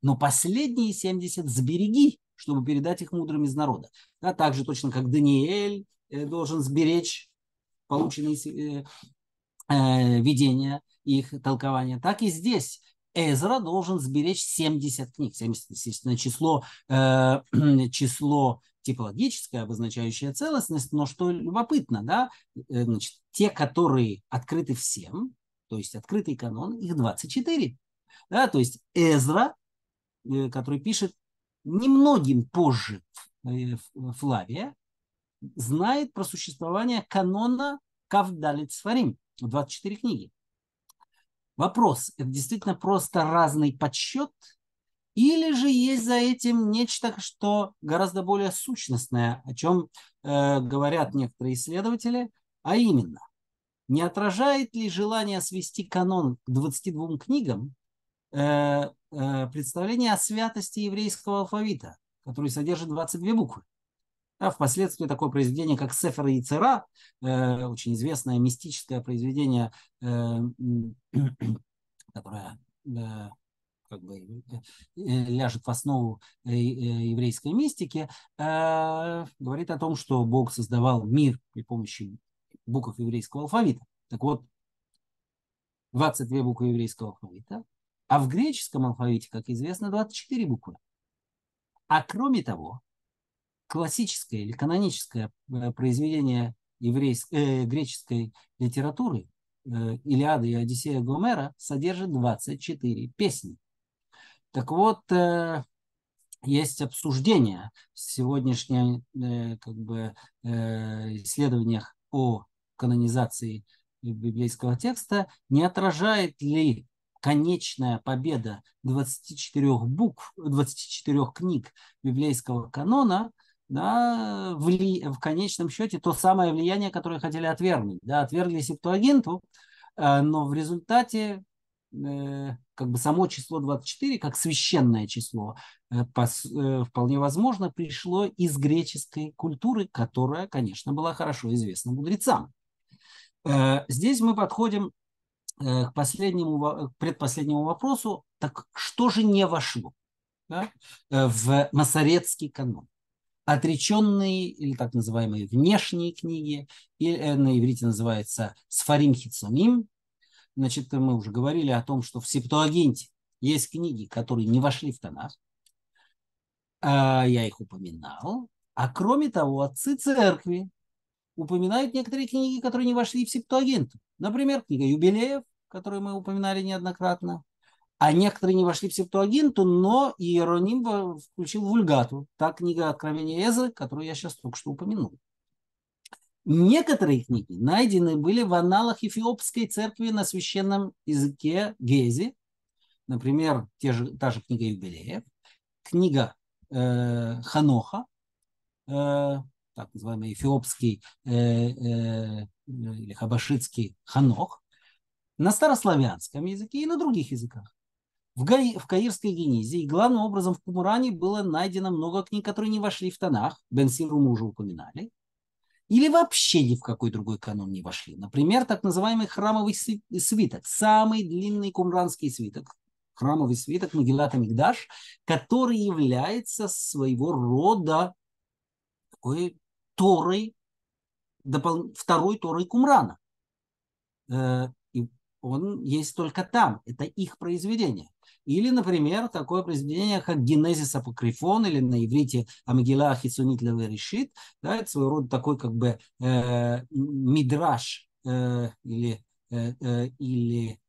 Но последние 70 сбереги, чтобы передать их мудрым из народа. Да, так же точно, как Даниэль э, должен сберечь полученные э, э, видения, их толкования, так и здесь Эзра должен сберечь 70 книг. 70, естественно, число, э, число типологическое, обозначающее целостность, но что любопытно, да, э, значит, те, которые открыты всем, то есть открытый канон, их 24. Да, то есть Эзра, который пишет немногим позже Флавия, знает про существование канона Кавдалит Сфарим, 24 книги. Вопрос, это действительно просто разный подсчет, или же есть за этим нечто, что гораздо более сущностное, о чем э, говорят некоторые исследователи, а именно, не отражает ли желание свести канон к 22 книгам э, э, представление о святости еврейского алфавита, который содержит 22 буквы? А впоследствии такое произведение, как Сефер и Цера, э, очень известное мистическое произведение, э, которое э, как бы э, ляжет в основу э, э, еврейской мистики, говорит о том, что Бог создавал мир при помощи букв еврейского алфавита. Так вот, 22 буквы еврейского алфавита, а в греческом алфавите, как известно, 24 буквы. А кроме того, классическое или каноническое произведение еврейской, э, греческой литературы Илиада и Одиссея Гомера содержит 24 песни. Так вот, э, есть обсуждение в сегодняшних э, как бы, э, исследованиях о канонизации библейского текста, не отражает ли конечная победа 24 букв, 24 книг библейского канона да, вли, в конечном счете то самое влияние, которое хотели отвергнуть. Да, отвергли Септуагинту, но в результате Э, как бы само число 24, как священное число, э, э, вполне возможно, пришло из греческой культуры, которая, конечно, была хорошо известна мудрецам. Здесь мы подходим к, последнему, к предпоследнему вопросу. Так что же не вошло да, в масоретский канон? Отреченные или так называемые внешние книги, или на иврите называется сфарим хицуним, Значит, мы уже говорили о том, что в Септуагинте есть книги, которые не вошли в Танах. А, я их упоминал. А кроме того, отцы церкви упоминают некоторые книги, которые не вошли в Септуагинту. Например, книга юбилеев, которую мы упоминали неоднократно. А некоторые не вошли в Септуагинту, но Иероним включил Вульгату. Та книга Откровения Эзры, которую я сейчас только что упомянул. Некоторые книги найдены были в аналах Эфиопской церкви на священном языке Гези. Например, те же, та же книга юбилеев, книга э, Ханоха, э, так называемый эфиопский э, э, или хабашитский Ханох, на старославянском языке и на других языках. В, Гаи, в Каирской Генезе и главным образом в Кумуране было найдено много книг, которые не вошли в Танах. Бен Сиру мы уже упоминали или вообще ни в какой другой канон не вошли. Например, так называемый храмовый свиток, самый длинный кумранский свиток, храмовый свиток Магилат Мигдаш, который является своего рода такой Торой, допол... второй Торой Кумрана. Э, и он есть только там, это их произведение. Или, например, такое произведение, как «Генезис апокрифон» или на иврите «Амгила хисунит решит». Да, это своего рода такой как бы э, мидраж э, или, э, э, или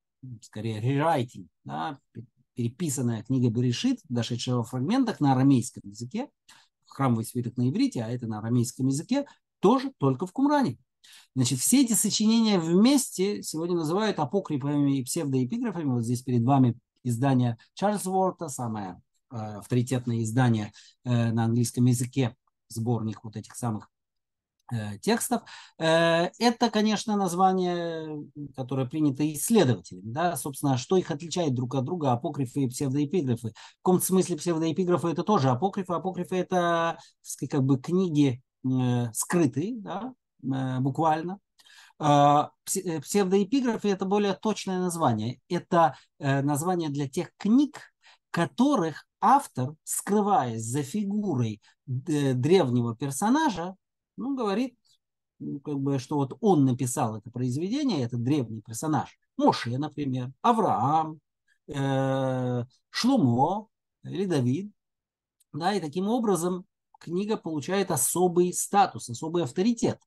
скорее рерайтинг, да, переписанная книга Берешит, дошедшая в фрагментах на арамейском языке, храмовый свиток на иврите, а это на арамейском языке, тоже только в Кумране. Значит, все эти сочинения вместе сегодня называют апокрифами и псевдоэпиграфами. Вот здесь перед вами издание Чарльз Уорта, самое э, авторитетное издание э, на английском языке, сборник вот этих самых э, текстов. Это, конечно, название, которое принято исследователями. Да? Собственно, что их отличает друг от друга, апокрифы и псевдоэпиграфы. В каком-то смысле псевдоэпиграфы это тоже апокрифы. Апокрифы это как бы книги скрытые, да? буквально, а, псевдоэпиграфы – это более точное название. Это э, название для тех книг, которых автор, скрываясь за фигурой э, древнего персонажа, ну, говорит, ну, как бы, что вот он написал это произведение, этот древний персонаж. Моше, например, Авраам, э, Шлумо или Давид. Да, и таким образом книга получает особый статус, особый авторитет.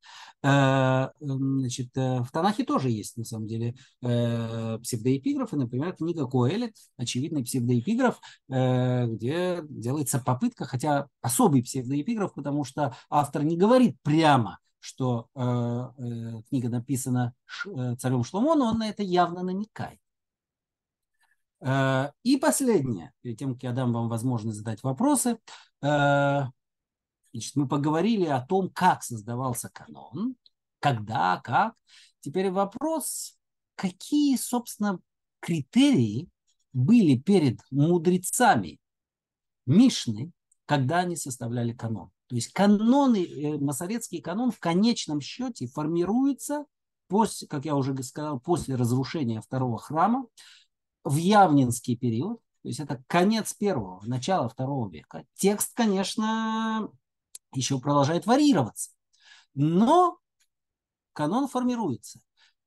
Э, значит, э, в Танахе тоже есть, на самом деле, псевдоэпиграфы. Например, книга Коэлет, очевидный псевдоэпиграф, где делается попытка, хотя особый псевдоэпиграф, потому что автор не говорит прямо, что книга написана царем Шломо, но он на это явно намекает. Э, и последнее, перед тем, как я дам вам возможность задать вопросы, э, значит, мы поговорили о том, как создавался канон, когда, как. Теперь вопрос, какие, собственно, критерии были перед мудрецами Мишны, когда они составляли канон. То есть каноны, э, масоретский канон в конечном счете формируется, после, как я уже сказал, после разрушения второго храма, в Явнинский период, то есть это конец первого, начало второго века. Текст, конечно, еще продолжает варьироваться, но канон формируется.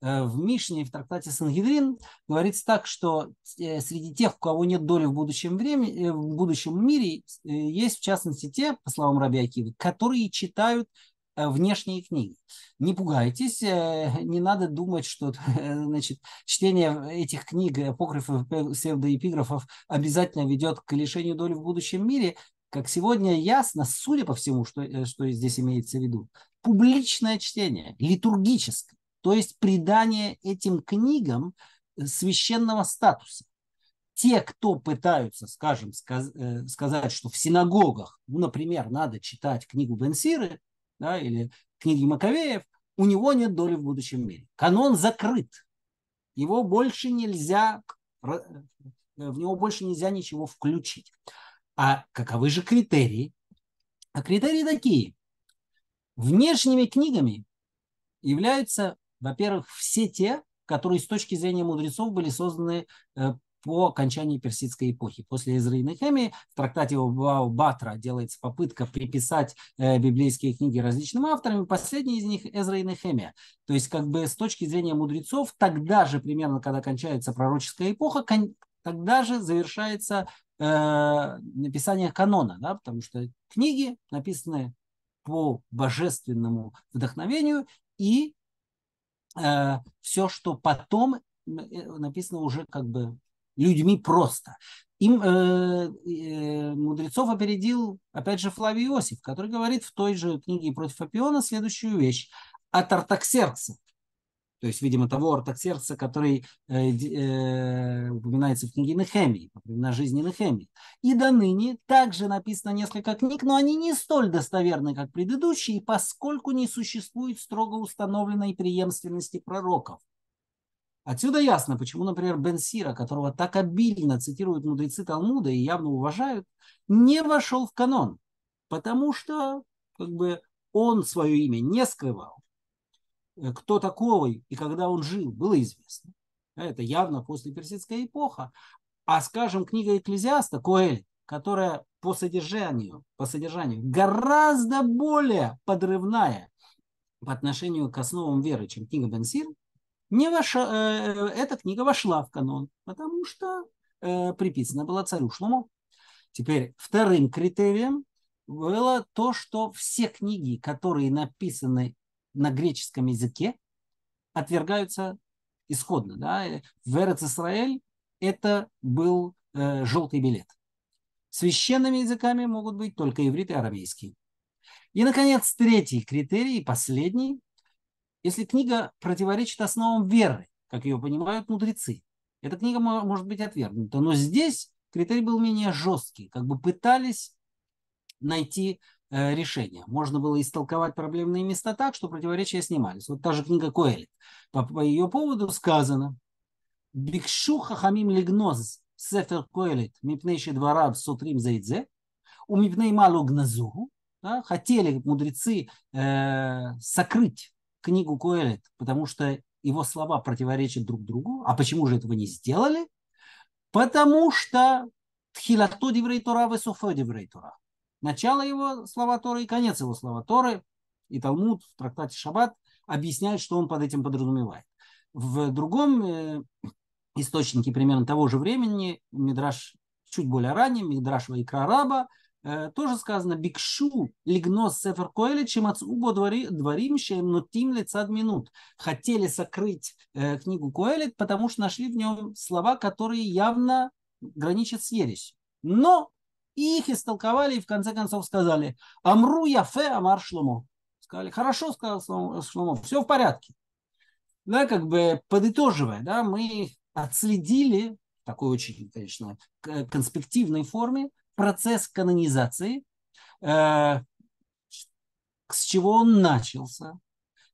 Э, в Мишне, в трактате Сангидрин говорится так, что э, среди тех, у кого нет доли в будущем, времени, э, в будущем мире, есть в частности те, по словам Раби Акивы, которые читают внешние книги. Не пугайтесь, не надо думать, что значит, чтение этих книг, апокрифов, псевдоэпиграфов обязательно ведет к лишению доли в будущем мире. Как сегодня ясно, судя по всему, что, э, что здесь имеется в виду, публичное чтение, литургическое, то есть придание этим книгам священного статуса те, кто пытаются, скажем, сказать, что в синагогах, ну, например, надо читать книгу Бенсиры, да, или книги Маковеев, у него нет доли в будущем мире. Канон закрыт. Его больше нельзя, в него больше нельзя ничего включить. А каковы же критерии? А критерии такие. Внешними книгами являются, во-первых, все те, которые с точки зрения мудрецов были созданы э, по окончании персидской эпохи. После Эзры и Нехемии в трактате Батра делается попытка приписать э, библейские книги различным авторам. Последний из них Эзра и Нехемия. То есть как бы с точки зрения мудрецов, тогда же примерно, когда кончается пророческая эпоха, кон- тогда же завершается э, написание канона, да, потому что книги написаны по божественному вдохновению и э, все, что потом э, написано уже как бы людьми просто. Им э, э, мудрецов опередил, опять же, Флавий Иосиф, который говорит в той же книге против Апиона следующую вещь. От Артаксеркса, то есть, видимо, того Артаксеркса, который э, э, упоминается в книге Нехемии, на жизни Нехемии. И до ныне также написано несколько книг, но они не столь достоверны, как предыдущие, поскольку не существует строго установленной преемственности пророков. Отсюда ясно, почему, например, Бен Сира, которого так обильно цитируют мудрецы Талмуда и явно уважают, не вошел в канон, потому что как бы, он свое имя не скрывал. Э, кто такой и когда он жил, было известно. Это явно после персидская эпоха. А, скажем, книга Экклезиаста, Коэль, которая по содержанию, по содержанию гораздо более подрывная по отношению к основам веры, чем книга Бенсир, не вошла, э, эта книга вошла в канон, потому что э, приписана была царю Шлому. Теперь вторым критерием было то, что все книги, которые написаны на греческом языке, отвергаются исходно. Да? В Эрец Исраэль это был э, желтый билет. Священными языками могут быть только иврит и арамейский. И, наконец, третий критерий, последний, если книга противоречит основам веры, как ее понимают мудрецы, эта книга может быть отвергнута. Но здесь критерий был менее жесткий, как бы пытались найти э, решение. Можно было истолковать проблемные места так, что противоречия снимались. Вот та же книга Коэлит. По, по ее поводу сказано «Бикшу хахамим лигноз сефер Коэлит мипнейши двораб сутрим зайдзе, у мипней малу гназуху». Да, хотели мудрецы э, сокрыть книгу Коэлет, потому что его слова противоречат друг другу. А почему же этого не сделали? Потому что Тхилато Диврей Тора Весофо Диврей Тора. Начало его слова Торы и конец его слова Торы. И Талмуд в трактате Шаббат объясняет, что он под этим подразумевает. В другом э, источнике примерно того же времени, Мидраш чуть более ранее, Мидраш Вайкра Раба, э, тоже сказано «Бикшу лигнос сефер коэлет чемацубо дворим нотим лицад минут». Хотели сокрыть э, книгу Коэлет, потому что нашли в нем слова, которые явно граничат с ересью. Но их истолковали и в конце концов сказали «Амру яфе амар шломо». Сказали «Хорошо», сказал Шломо, «все в порядке». Да, как бы подытоживая, да, мы отследили в такой очень, конечно, конспективной форме процесс канонизации, э, с чего он начался,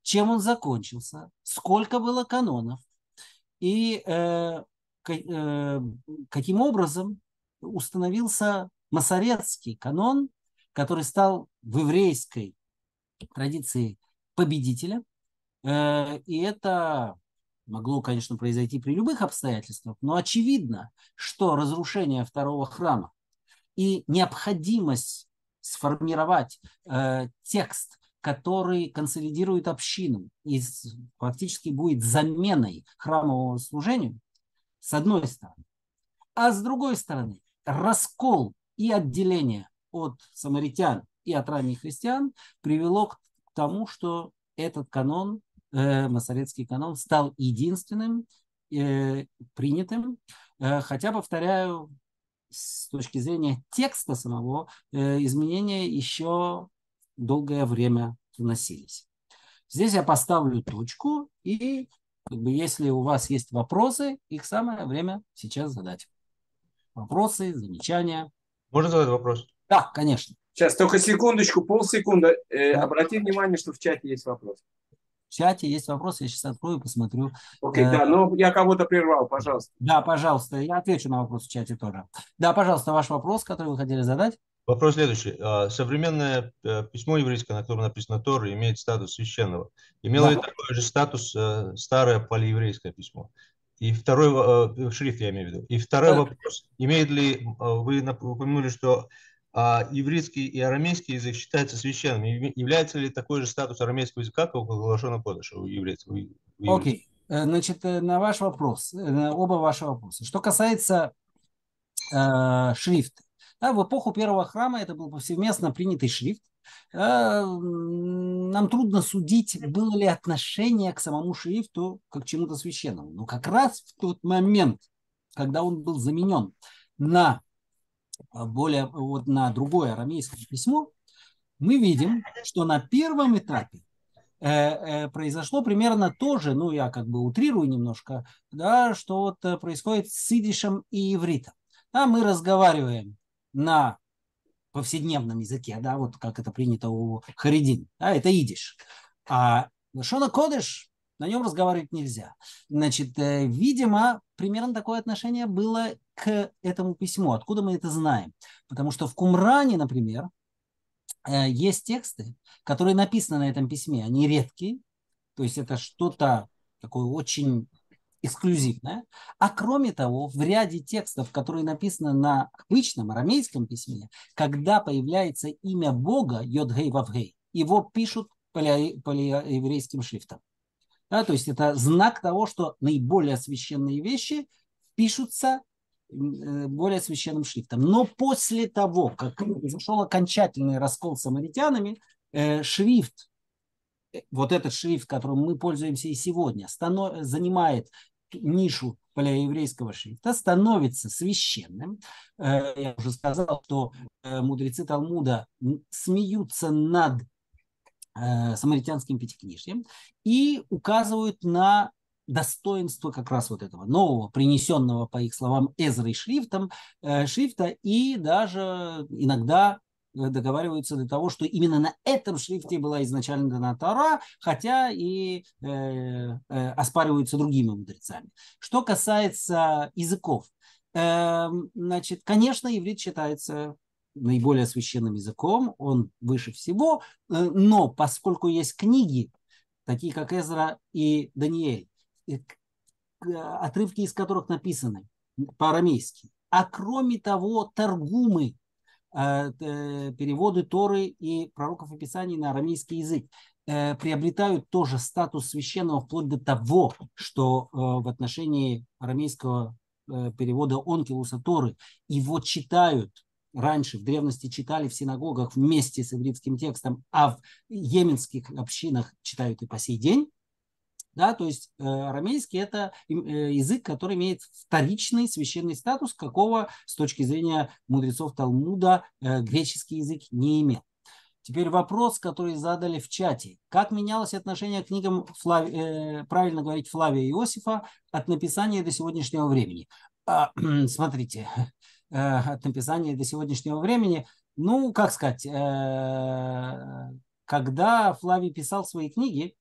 чем он закончился, сколько было канонов и э, э, каким образом установился масорецкий канон, который стал в еврейской традиции победителя. Э, и это могло, конечно, произойти при любых обстоятельствах, но очевидно, что разрушение второго храма и необходимость сформировать э, текст, который консолидирует общину и фактически будет заменой храмового служению, с одной стороны. А с другой стороны, раскол и отделение от самаритян и от ранних христиан привело к тому, что этот канон, э, масоретский канон, стал единственным э, принятым. Э, хотя, повторяю, с точки зрения текста самого, э, изменения еще долгое время вносились. Здесь я поставлю точку, и как бы, если у вас есть вопросы, их самое время сейчас задать. Вопросы, замечания. Можно задать вопрос? Да, конечно. Сейчас, только секундочку, полсекунды. Э, да. Обрати внимание, что в чате есть вопрос. В чате есть вопрос, я сейчас открою, посмотрю. Окей, okay, э, да, но я кого-то прервал, пожалуйста. Да, пожалуйста, я отвечу на вопрос в чате тоже. Да, пожалуйста, ваш вопрос, который вы хотели задать. Вопрос следующий. А, современное э, письмо еврейское, на котором написано Тора, имеет статус священного. Имело да. ли такой же статус старое полиеврейское письмо? И второй шрифт, я имею в виду. И второй да. вопрос. Имеет ли, вы упомянули, что а еврейский и арамейский язык считаются священным. Является ли такой же статус арамейского языка, как у Лашона Кодыша, у еврейцев? Окей. Okay. Э, значит, э, на ваш вопрос, э, на оба ваши вопроса. Что касается э, шрифта. Да, в эпоху первого храма это был повсеместно принятый шрифт. Э, нам трудно судить, было ли отношение к самому шрифту как к чему-то священному. Но как раз в тот момент, когда он был заменен на а, более вот на другое арамейское письмо, мы видим, что на первом этапе э, э, произошло примерно то же, ну я как бы утрирую немножко, да, что вот э, происходит с идишем и ивритом. Да, мы разговариваем на повседневном языке, да, вот как это принято у харидин, да, это идиш. А Шона Кодыш на нем разговаривать нельзя. Значит, э, видимо, примерно такое отношение было к этому письму. Откуда мы это знаем? Потому что в Кумране, например, э, есть тексты, которые написаны на этом письме. Они редкие, то есть это что-то такое очень эксклюзивное. А кроме того, в ряде текстов, которые написаны на обычном арамейском письме, когда появляется имя Бога, Йод-Гей Вавгей, его пишут полиеврейским шрифтом. Да, то есть это знак того, что наиболее священные вещи пишутся э, более священным шрифтом. Но после того, как произошел окончательный раскол с самаритянами, э, шрифт, вот этот шрифт, которым мы пользуемся и сегодня, станов, занимает нишу палеоеврейского шрифта, становится священным. Я уже сказал, что мудрецы Талмуда смеются над Э, самаритянским пятикнижьем и указывают на достоинство как раз вот этого нового, принесенного, по их словам, Эзрой шрифтом, э, шрифта, и даже иногда договариваются до того, что именно на этом шрифте была изначально дана Тора, хотя и э, э, оспариваются другими мудрецами. Что касается языков, э, значит, конечно, иврит считается наиболее священным языком, он выше всего, э, но поскольку есть книги, такие как Эзра и Даниэль, отрывки из которых написаны по-арамейски, а кроме того торгумы, э, переводы Торы и пророков и писаний на арамейский язык э, приобретают тоже статус священного вплоть до того, что в отношении арамейского перевода Онкилуса Торы его читают раньше в древности читали в синагогах вместе с ивритским текстом, а в йеменских общинах читают и по сей день. Да, то есть э, арамейский это э, язык, который имеет вторичный священный статус, какого с точки зрения мудрецов Талмуда э, греческий язык не имел. Теперь вопрос, который задали в чате. Как менялось отношение к книгам, Флави, э, правильно говорить, Флавия Иосифа от написания до сегодняшнего времени? А, смотрите, от написания до сегодняшнего времени, ну, как сказать, когда Флавий писал свои книги,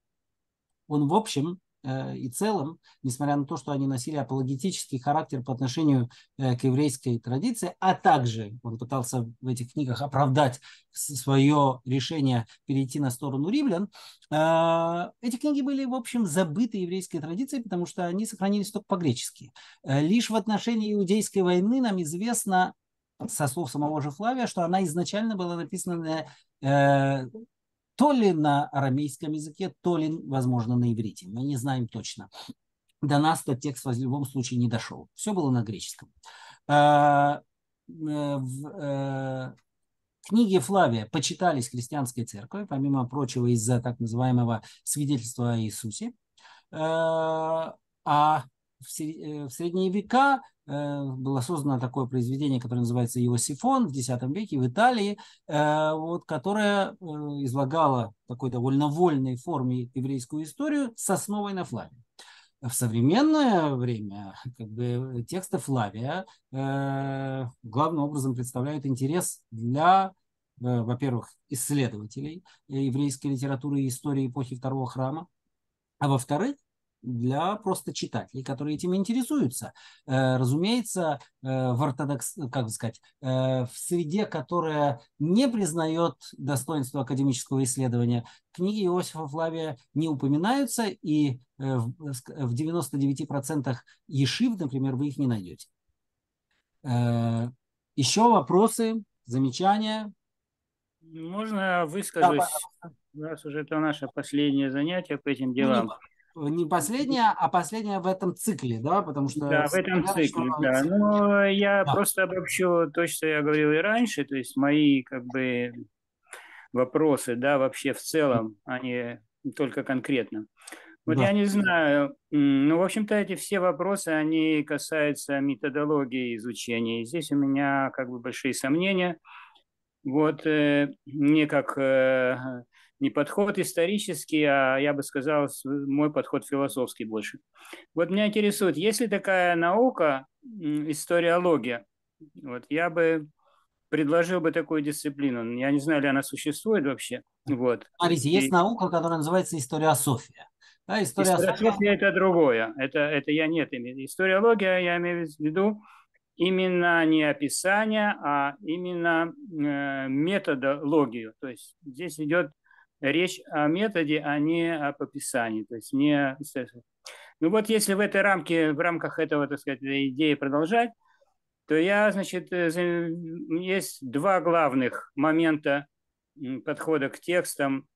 он, в общем, Э, и целом, несмотря на то, что они носили апологетический характер по отношению э, к еврейской традиции, а также он пытался в этих книгах оправдать свое решение перейти на сторону римлян, э, эти книги были, в общем, забыты еврейской традицией, потому что они сохранились только по-гречески. Лишь в отношении иудейской войны нам известно со слов самого же Флавия, что она изначально была написана то ли на арамейском языке, то ли, возможно, на иврите. Мы не знаем точно. До нас этот текст в любом случае не дошел. Все было на греческом. А, э, э, книге Флавия почитались христианской церковью, помимо прочего, из-за так называемого свидетельства о Иисусе. А, а в средние века Э, было создано такое произведение, которое называется «Иосифон» в X веке в Италии, э, вот, которое э, излагало в такой довольно вольной форме еврейскую историю с основой на Флаве. В современное время как бы, тексты Флавия э, главным образом представляют интерес для, э, во-первых, исследователей еврейской литературы и истории эпохи Второго храма, а во-вторых, для просто читателей, которые этим интересуются. Э, разумеется, э, в ортодокс, как бы сказать, э, в среде, которая не признает достоинство академического исследования, книги Иосифа Флавия не упоминаются, и в 99% ешив, например, вы их не найдете. Еще вопросы, замечания? Можно выскажусь, да, раз уже это наше последнее занятие по этим делам. Ну, не последняя, а последняя в этом цикле, да, потому что... Да, в этом цикле, да. Но я да. просто обобщу то, что я говорил и раньше, то есть мои, как бы, вопросы, да, вообще в целом, а не только конкретно. Вот да. я не знаю, ну, в общем-то, эти все вопросы, они касаются методологии изучения. И здесь у меня, как бы, большие сомнения. Вот э, мне как э, не подход исторический, а я бы сказал, мой подход философский больше. Вот меня интересует, есть ли такая наука, историология? Вот я бы предложил бы такую дисциплину. Я не знаю, ли она существует вообще. Вот. Смотрите, есть И... наука, которая называется историософия. Да, история Историософия – это другое. Это, это я нет. Историология, я имею в виду именно не описание, а именно э, методологию. То есть здесь идет речь о методе, а не об описании, то есть не Ну вот если в этой рамке, в рамках этого, так сказать, идеи продолжать, то я, значит, э, есть два главных момента подхода к текстам,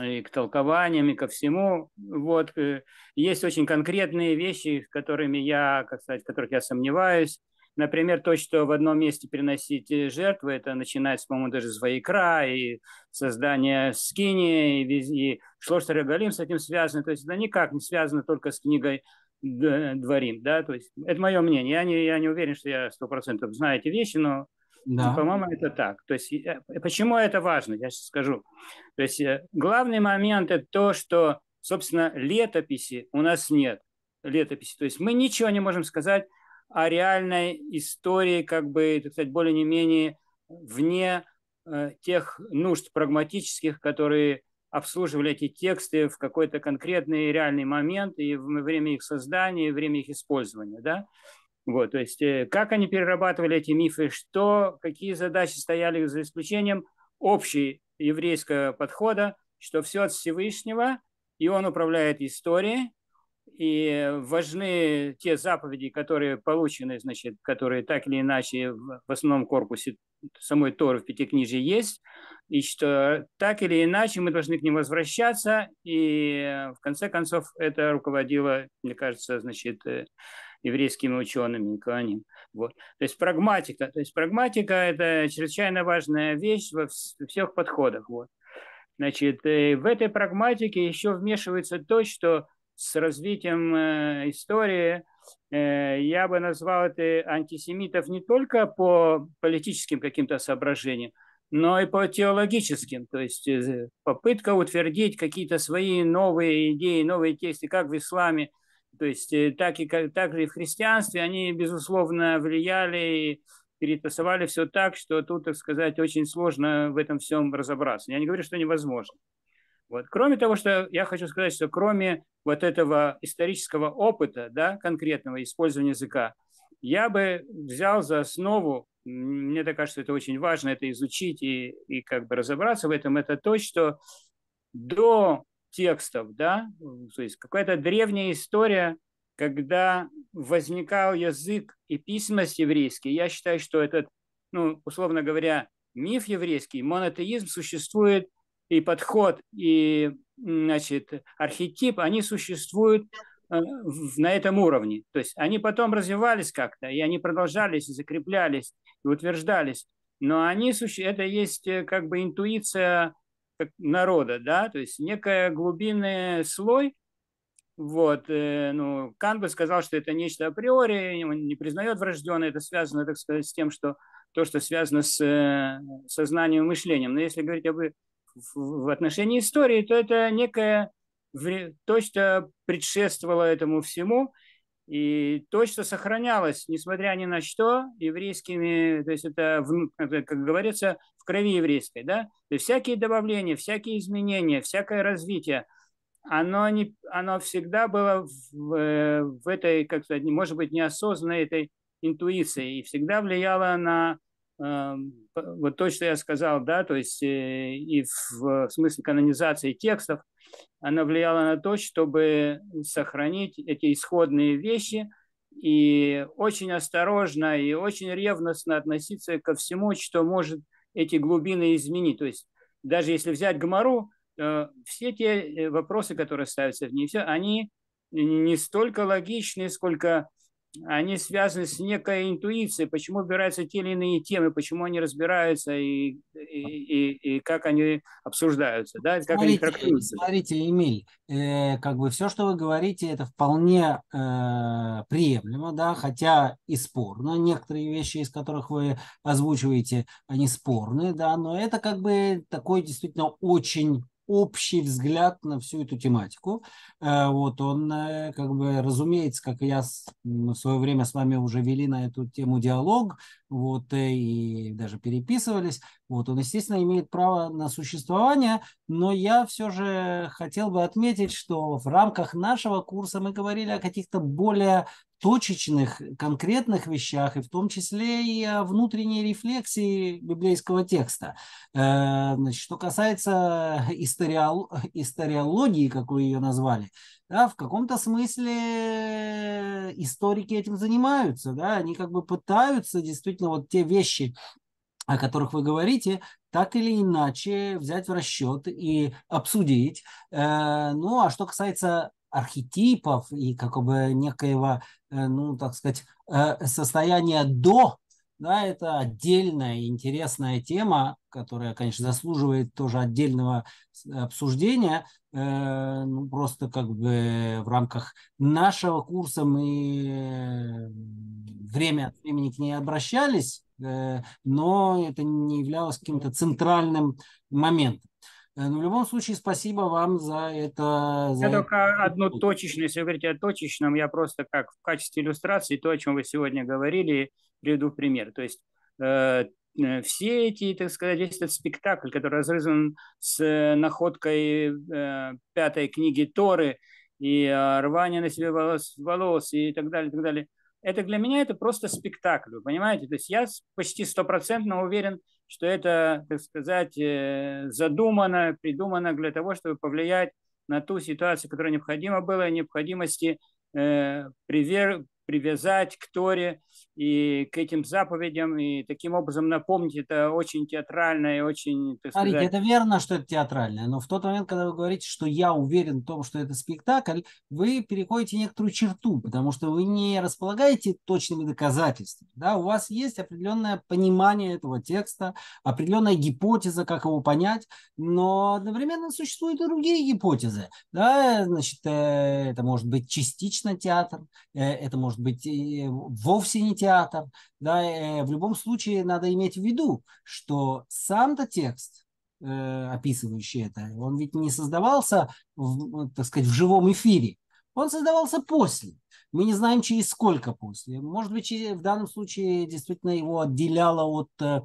и к толкованиям, и ко всему. Вот. Э, есть очень конкретные вещи, которыми я, как сказать, в которых я сомневаюсь. Например, то, что в одном месте переносить э, жертвы, это начинается, по-моему, даже с Ваикра, и создание Скини, и, и Шлоштер Галим с этим связано. То есть это никак не связано только с книгой Дворим. Да? То есть это мое мнение. Я не, я не уверен, что я сто процентов знаю эти вещи, но да. По-моему, это так. То есть, э, почему это важно, я сейчас скажу. То есть, э, главный момент – это то, что, собственно, летописи у нас нет. Летописи. То есть, мы ничего не можем сказать о реальной истории, как бы, так сказать, более-не менее вне э, тех нужд прагматических, которые обслуживали эти тексты в какой-то конкретный реальный момент и время их создания, и время их использования. Да? Вот, то есть э, как они перерабатывали эти мифы, что, какие задачи стояли за исключением общей еврейского подхода, что все от Всевышнего, и он управляет историей, и важны те заповеди, которые получены, значит, которые так или иначе в основном корпусе самой Торы в Пятикнижии есть, и что так или иначе мы должны к ним возвращаться, и в конце концов это руководило, мне кажется, значит, еврейскими учеными Коаним. Вот. То есть прагматика. То есть прагматика – это чрезвычайно важная вещь во всех подходах. Вот. Значит, э, в этой прагматике еще вмешивается то, что с развитием э, истории э, я бы назвал это антисемитов не только по политическим каким-то соображениям, но и по теологическим, то есть попытка утвердить какие-то свои новые идеи, новые тексты, как в исламе, то есть так и, так и в христианстве, они, безусловно, влияли и перетасовали все так, что тут, так сказать, очень сложно в этом всем разобраться. Я не говорю, что невозможно. Вот. Кроме того, что я хочу сказать, что кроме вот этого исторического опыта, да, конкретного использования языка, я бы взял за основу, мне так кажется, это очень важно, это изучить и, и как бы разобраться в этом, это то, что до текстов, да, то есть какая-то древняя история когда возникал язык и письменность еврейские, я считаю, что этот, ну, условно говоря, миф еврейский, монотеизм существует, и подход, и, значит, архетип, они существуют э, на этом уровне. То есть они потом развивались как-то, и они продолжались, и закреплялись, и утверждались. Но они, это есть э, как бы интуиция народа, да, то есть некая глубинный слой, вот, э, ну, Кант бы сказал, что это нечто априори, он не признает врожденное, это связано, так сказать, с тем, что то, что связано с сознанием и мышлением. Но если говорить об, в, отношении истории, то это некое то, что предшествовало этому всему, и то, что сохранялось, несмотря ни на что, еврейскими, то есть это, как говорится, в крови еврейской, да, то есть всякие добавления, всякие изменения, всякое развитие – оно, не, оно всегда было в, э, в этой, как сказать, может быть, неосознанной этой интуиции и всегда влияло на э, вот то, что я сказал, да, то есть э, и в, в смысле канонизации текстов, оно влияло на то, чтобы сохранить эти исходные вещи и очень осторожно и очень ревностно относиться ко всему, что может эти глубины изменить. То есть даже если взять Гмару, Э, все те э, вопросы, которые ставятся в ней, все, они не столько логичны, сколько они связаны с некой интуицией, почему выбираются те или иные темы, почему они разбираются и, и, и, и как они обсуждаются, да, как смотрите, они трактуются. Смотрите, Эмиль, э, как бы все, что вы говорите, это вполне э, приемлемо, да, хотя и спорно. Некоторые вещи, из которых вы озвучиваете, они спорные, да, но это как бы такой действительно очень общий взгляд на всю эту тематику. Э, вот он, э, как бы, разумеется, как я в свое время с вами уже вели на эту тему диалог, вот, э, и даже переписывались, вот, он, естественно, имеет право на существование, но я все же хотел бы отметить, что в рамках нашего курса мы говорили о каких-то более точечных, конкретных вещах, и в том числе и о внутренней рефлексии библейского текста. Э, значит, что касается историол... историологии, как вы ее назвали, да, в каком-то смысле историки этим занимаются, да, они как бы пытаются действительно вот те вещи, о которых вы говорите, так или иначе взять в расчет и обсудить. Э, ну, а что касается архетипов и как бы некоего, э, ну, так сказать, э, состояния до, да, это отдельная интересная тема, которая, конечно, заслуживает тоже отдельного обсуждения. Э, ну, просто как бы в рамках нашего курса мы время от времени к ней обращались, но это не являлось каким-то центральным моментом. Э, Но ну, в любом случае, спасибо вам за это. За я только одну точечную, если вы говорите о точечном, я просто как в качестве иллюстрации то, о чем вы сегодня говорили, приведу пример. То есть э, э, все эти, так сказать, весь этот спектакль, который разрезан с находкой э, пятой книги Торы и э, рвание на себе волос, волос и так далее, и так далее, это для меня это просто спектакль, вы понимаете? То есть я почти стопроцентно уверен, что это, так сказать, э, задумано, придумано для того, чтобы повлиять на ту ситуацию, которая необходима была, необходимости э, привер, привязать к Торе и к этим заповедям, и таким образом напомнить это очень театрально и очень, так Смотрите, сказать... это верно, что это театральное, но в тот момент, когда вы говорите, что я уверен в том, что это спектакль, вы переходите некоторую черту, потому что вы не располагаете точными доказательствами. Да? У вас есть определенное понимание этого текста, определенная гипотеза, как его понять, но одновременно существуют и другие гипотезы. Да? Значит, э, это может быть частично театр, э, это может быть вовсе не театр. Да? Э, в любом случае надо иметь в виду, что сам-то текст, описывающий это, он ведь не создавался, в, так сказать, в живом эфире. Он создавался после. Мы не знаем, через сколько после. Может быть, в данном случае действительно его отделяло от Э,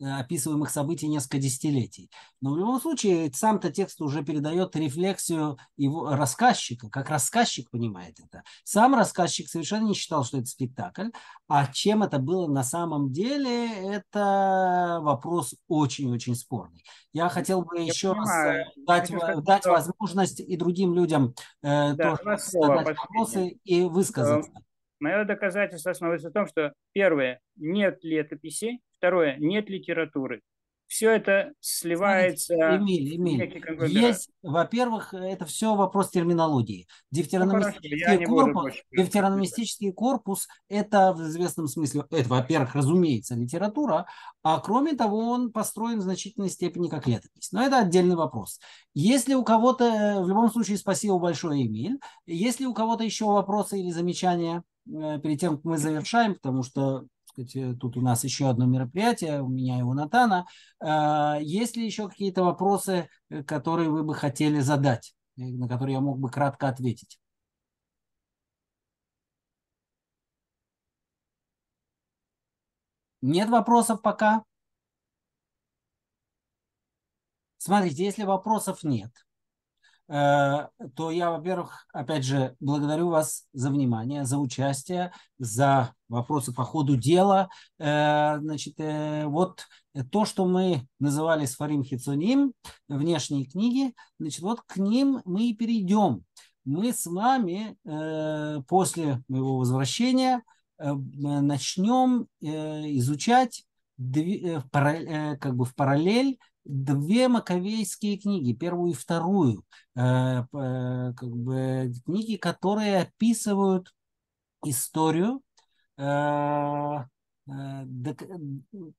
описываемых событий несколько десятилетий. Но в любом случае сам-то текст уже передает рефлексию его рассказчика, как рассказчик понимает это. Сам рассказчик совершенно не считал, что это спектакль, а чем это было на самом деле, это вопрос очень-очень спорный. Я хотел бы еще понимаю. раз дать, хочу дать что... возможность и другим людям э, да, тоже задать вопросы и высказаться. Мое доказательство основывается в том, что первое, нет летописи, второе, нет литературы. Все это сливается. Эмиль, Эмиль, есть, во-первых, это все вопрос терминологии. Дифтерономистический, ну, корпус, дифтерономистический корпус – это в известном смысле, это, во-первых, разумеется, литература, а кроме того, он построен в значительной степени как летопись. Но это отдельный вопрос. Если у кого-то, в любом случае, спасибо большое, Эмиль. Если у кого-то еще вопросы или замечания – Э, перед тем, как мы завершаем, потому что сказать, э, тут у нас еще одно мероприятие, у меня и у Натана. Э, есть ли еще какие-то вопросы, которые вы бы хотели задать, на которые я мог бы кратко ответить? Нет вопросов пока? Смотрите, если вопросов нет, Э, то я, во-первых, опять же, благодарю вас за внимание, за участие, за вопросы по ходу дела. Э, значит, э, вот то, что мы называли Сфарим Хицуним, внешние книги, значит, вот к ним мы и перейдем. Мы с вами после моего возвращения начнем изучать как бы в параллель две маковейские книги, первую и вторую, э, э, как бы книги, которые описывают историю, э,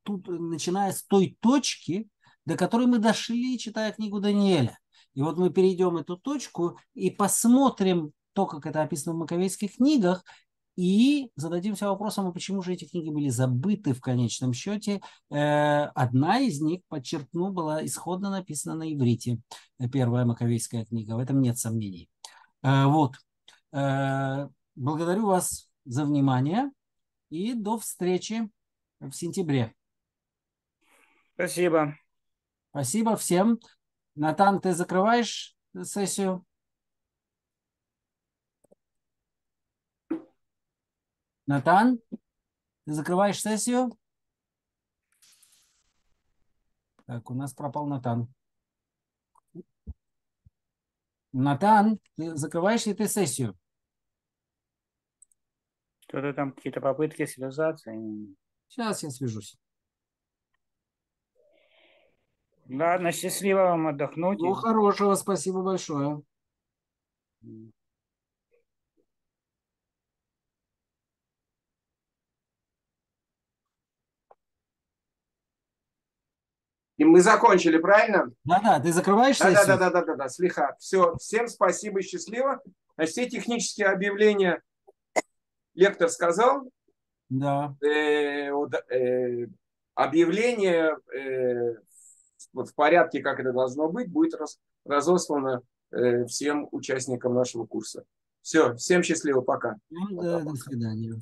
тут начиная с той точки, до которой мы дошли, читая книгу Даниэля. И вот мы перейдем эту точку и посмотрим то, как это описано в маковейских книгах, и зададимся вопросом, а почему же эти книги были забыты в конечном счете. Э, одна из них, подчеркну, была исходно написана на иврите. Первая маковейская книга, в этом нет сомнений. Э, вот. Э, благодарю вас за внимание и до встречи в сентябре. Спасибо. Спасибо всем. Натан, ты закрываешь сессию? Натан, ты закрываешь сессию? Так, у нас пропал Натан. Натан, ты закрываешь ли ты сессию? Что-то там, какие-то попытки связаться. Сейчас я свяжусь. Ладно, счастливо вам отдохнуть. Ну, хорошего, спасибо большое. И мы закончили, правильно? Да-да, ты закрываешь да, сессию? Да-да-да, да, слегка. Все, всем спасибо, счастливо. Значит, все технические объявления лектор сказал. Да. Э, э, объявление э, в порядке, как это должно быть, будет раз, разослано э, всем участникам нашего курса. Все, всем счастливо, пока. Да, до свидания.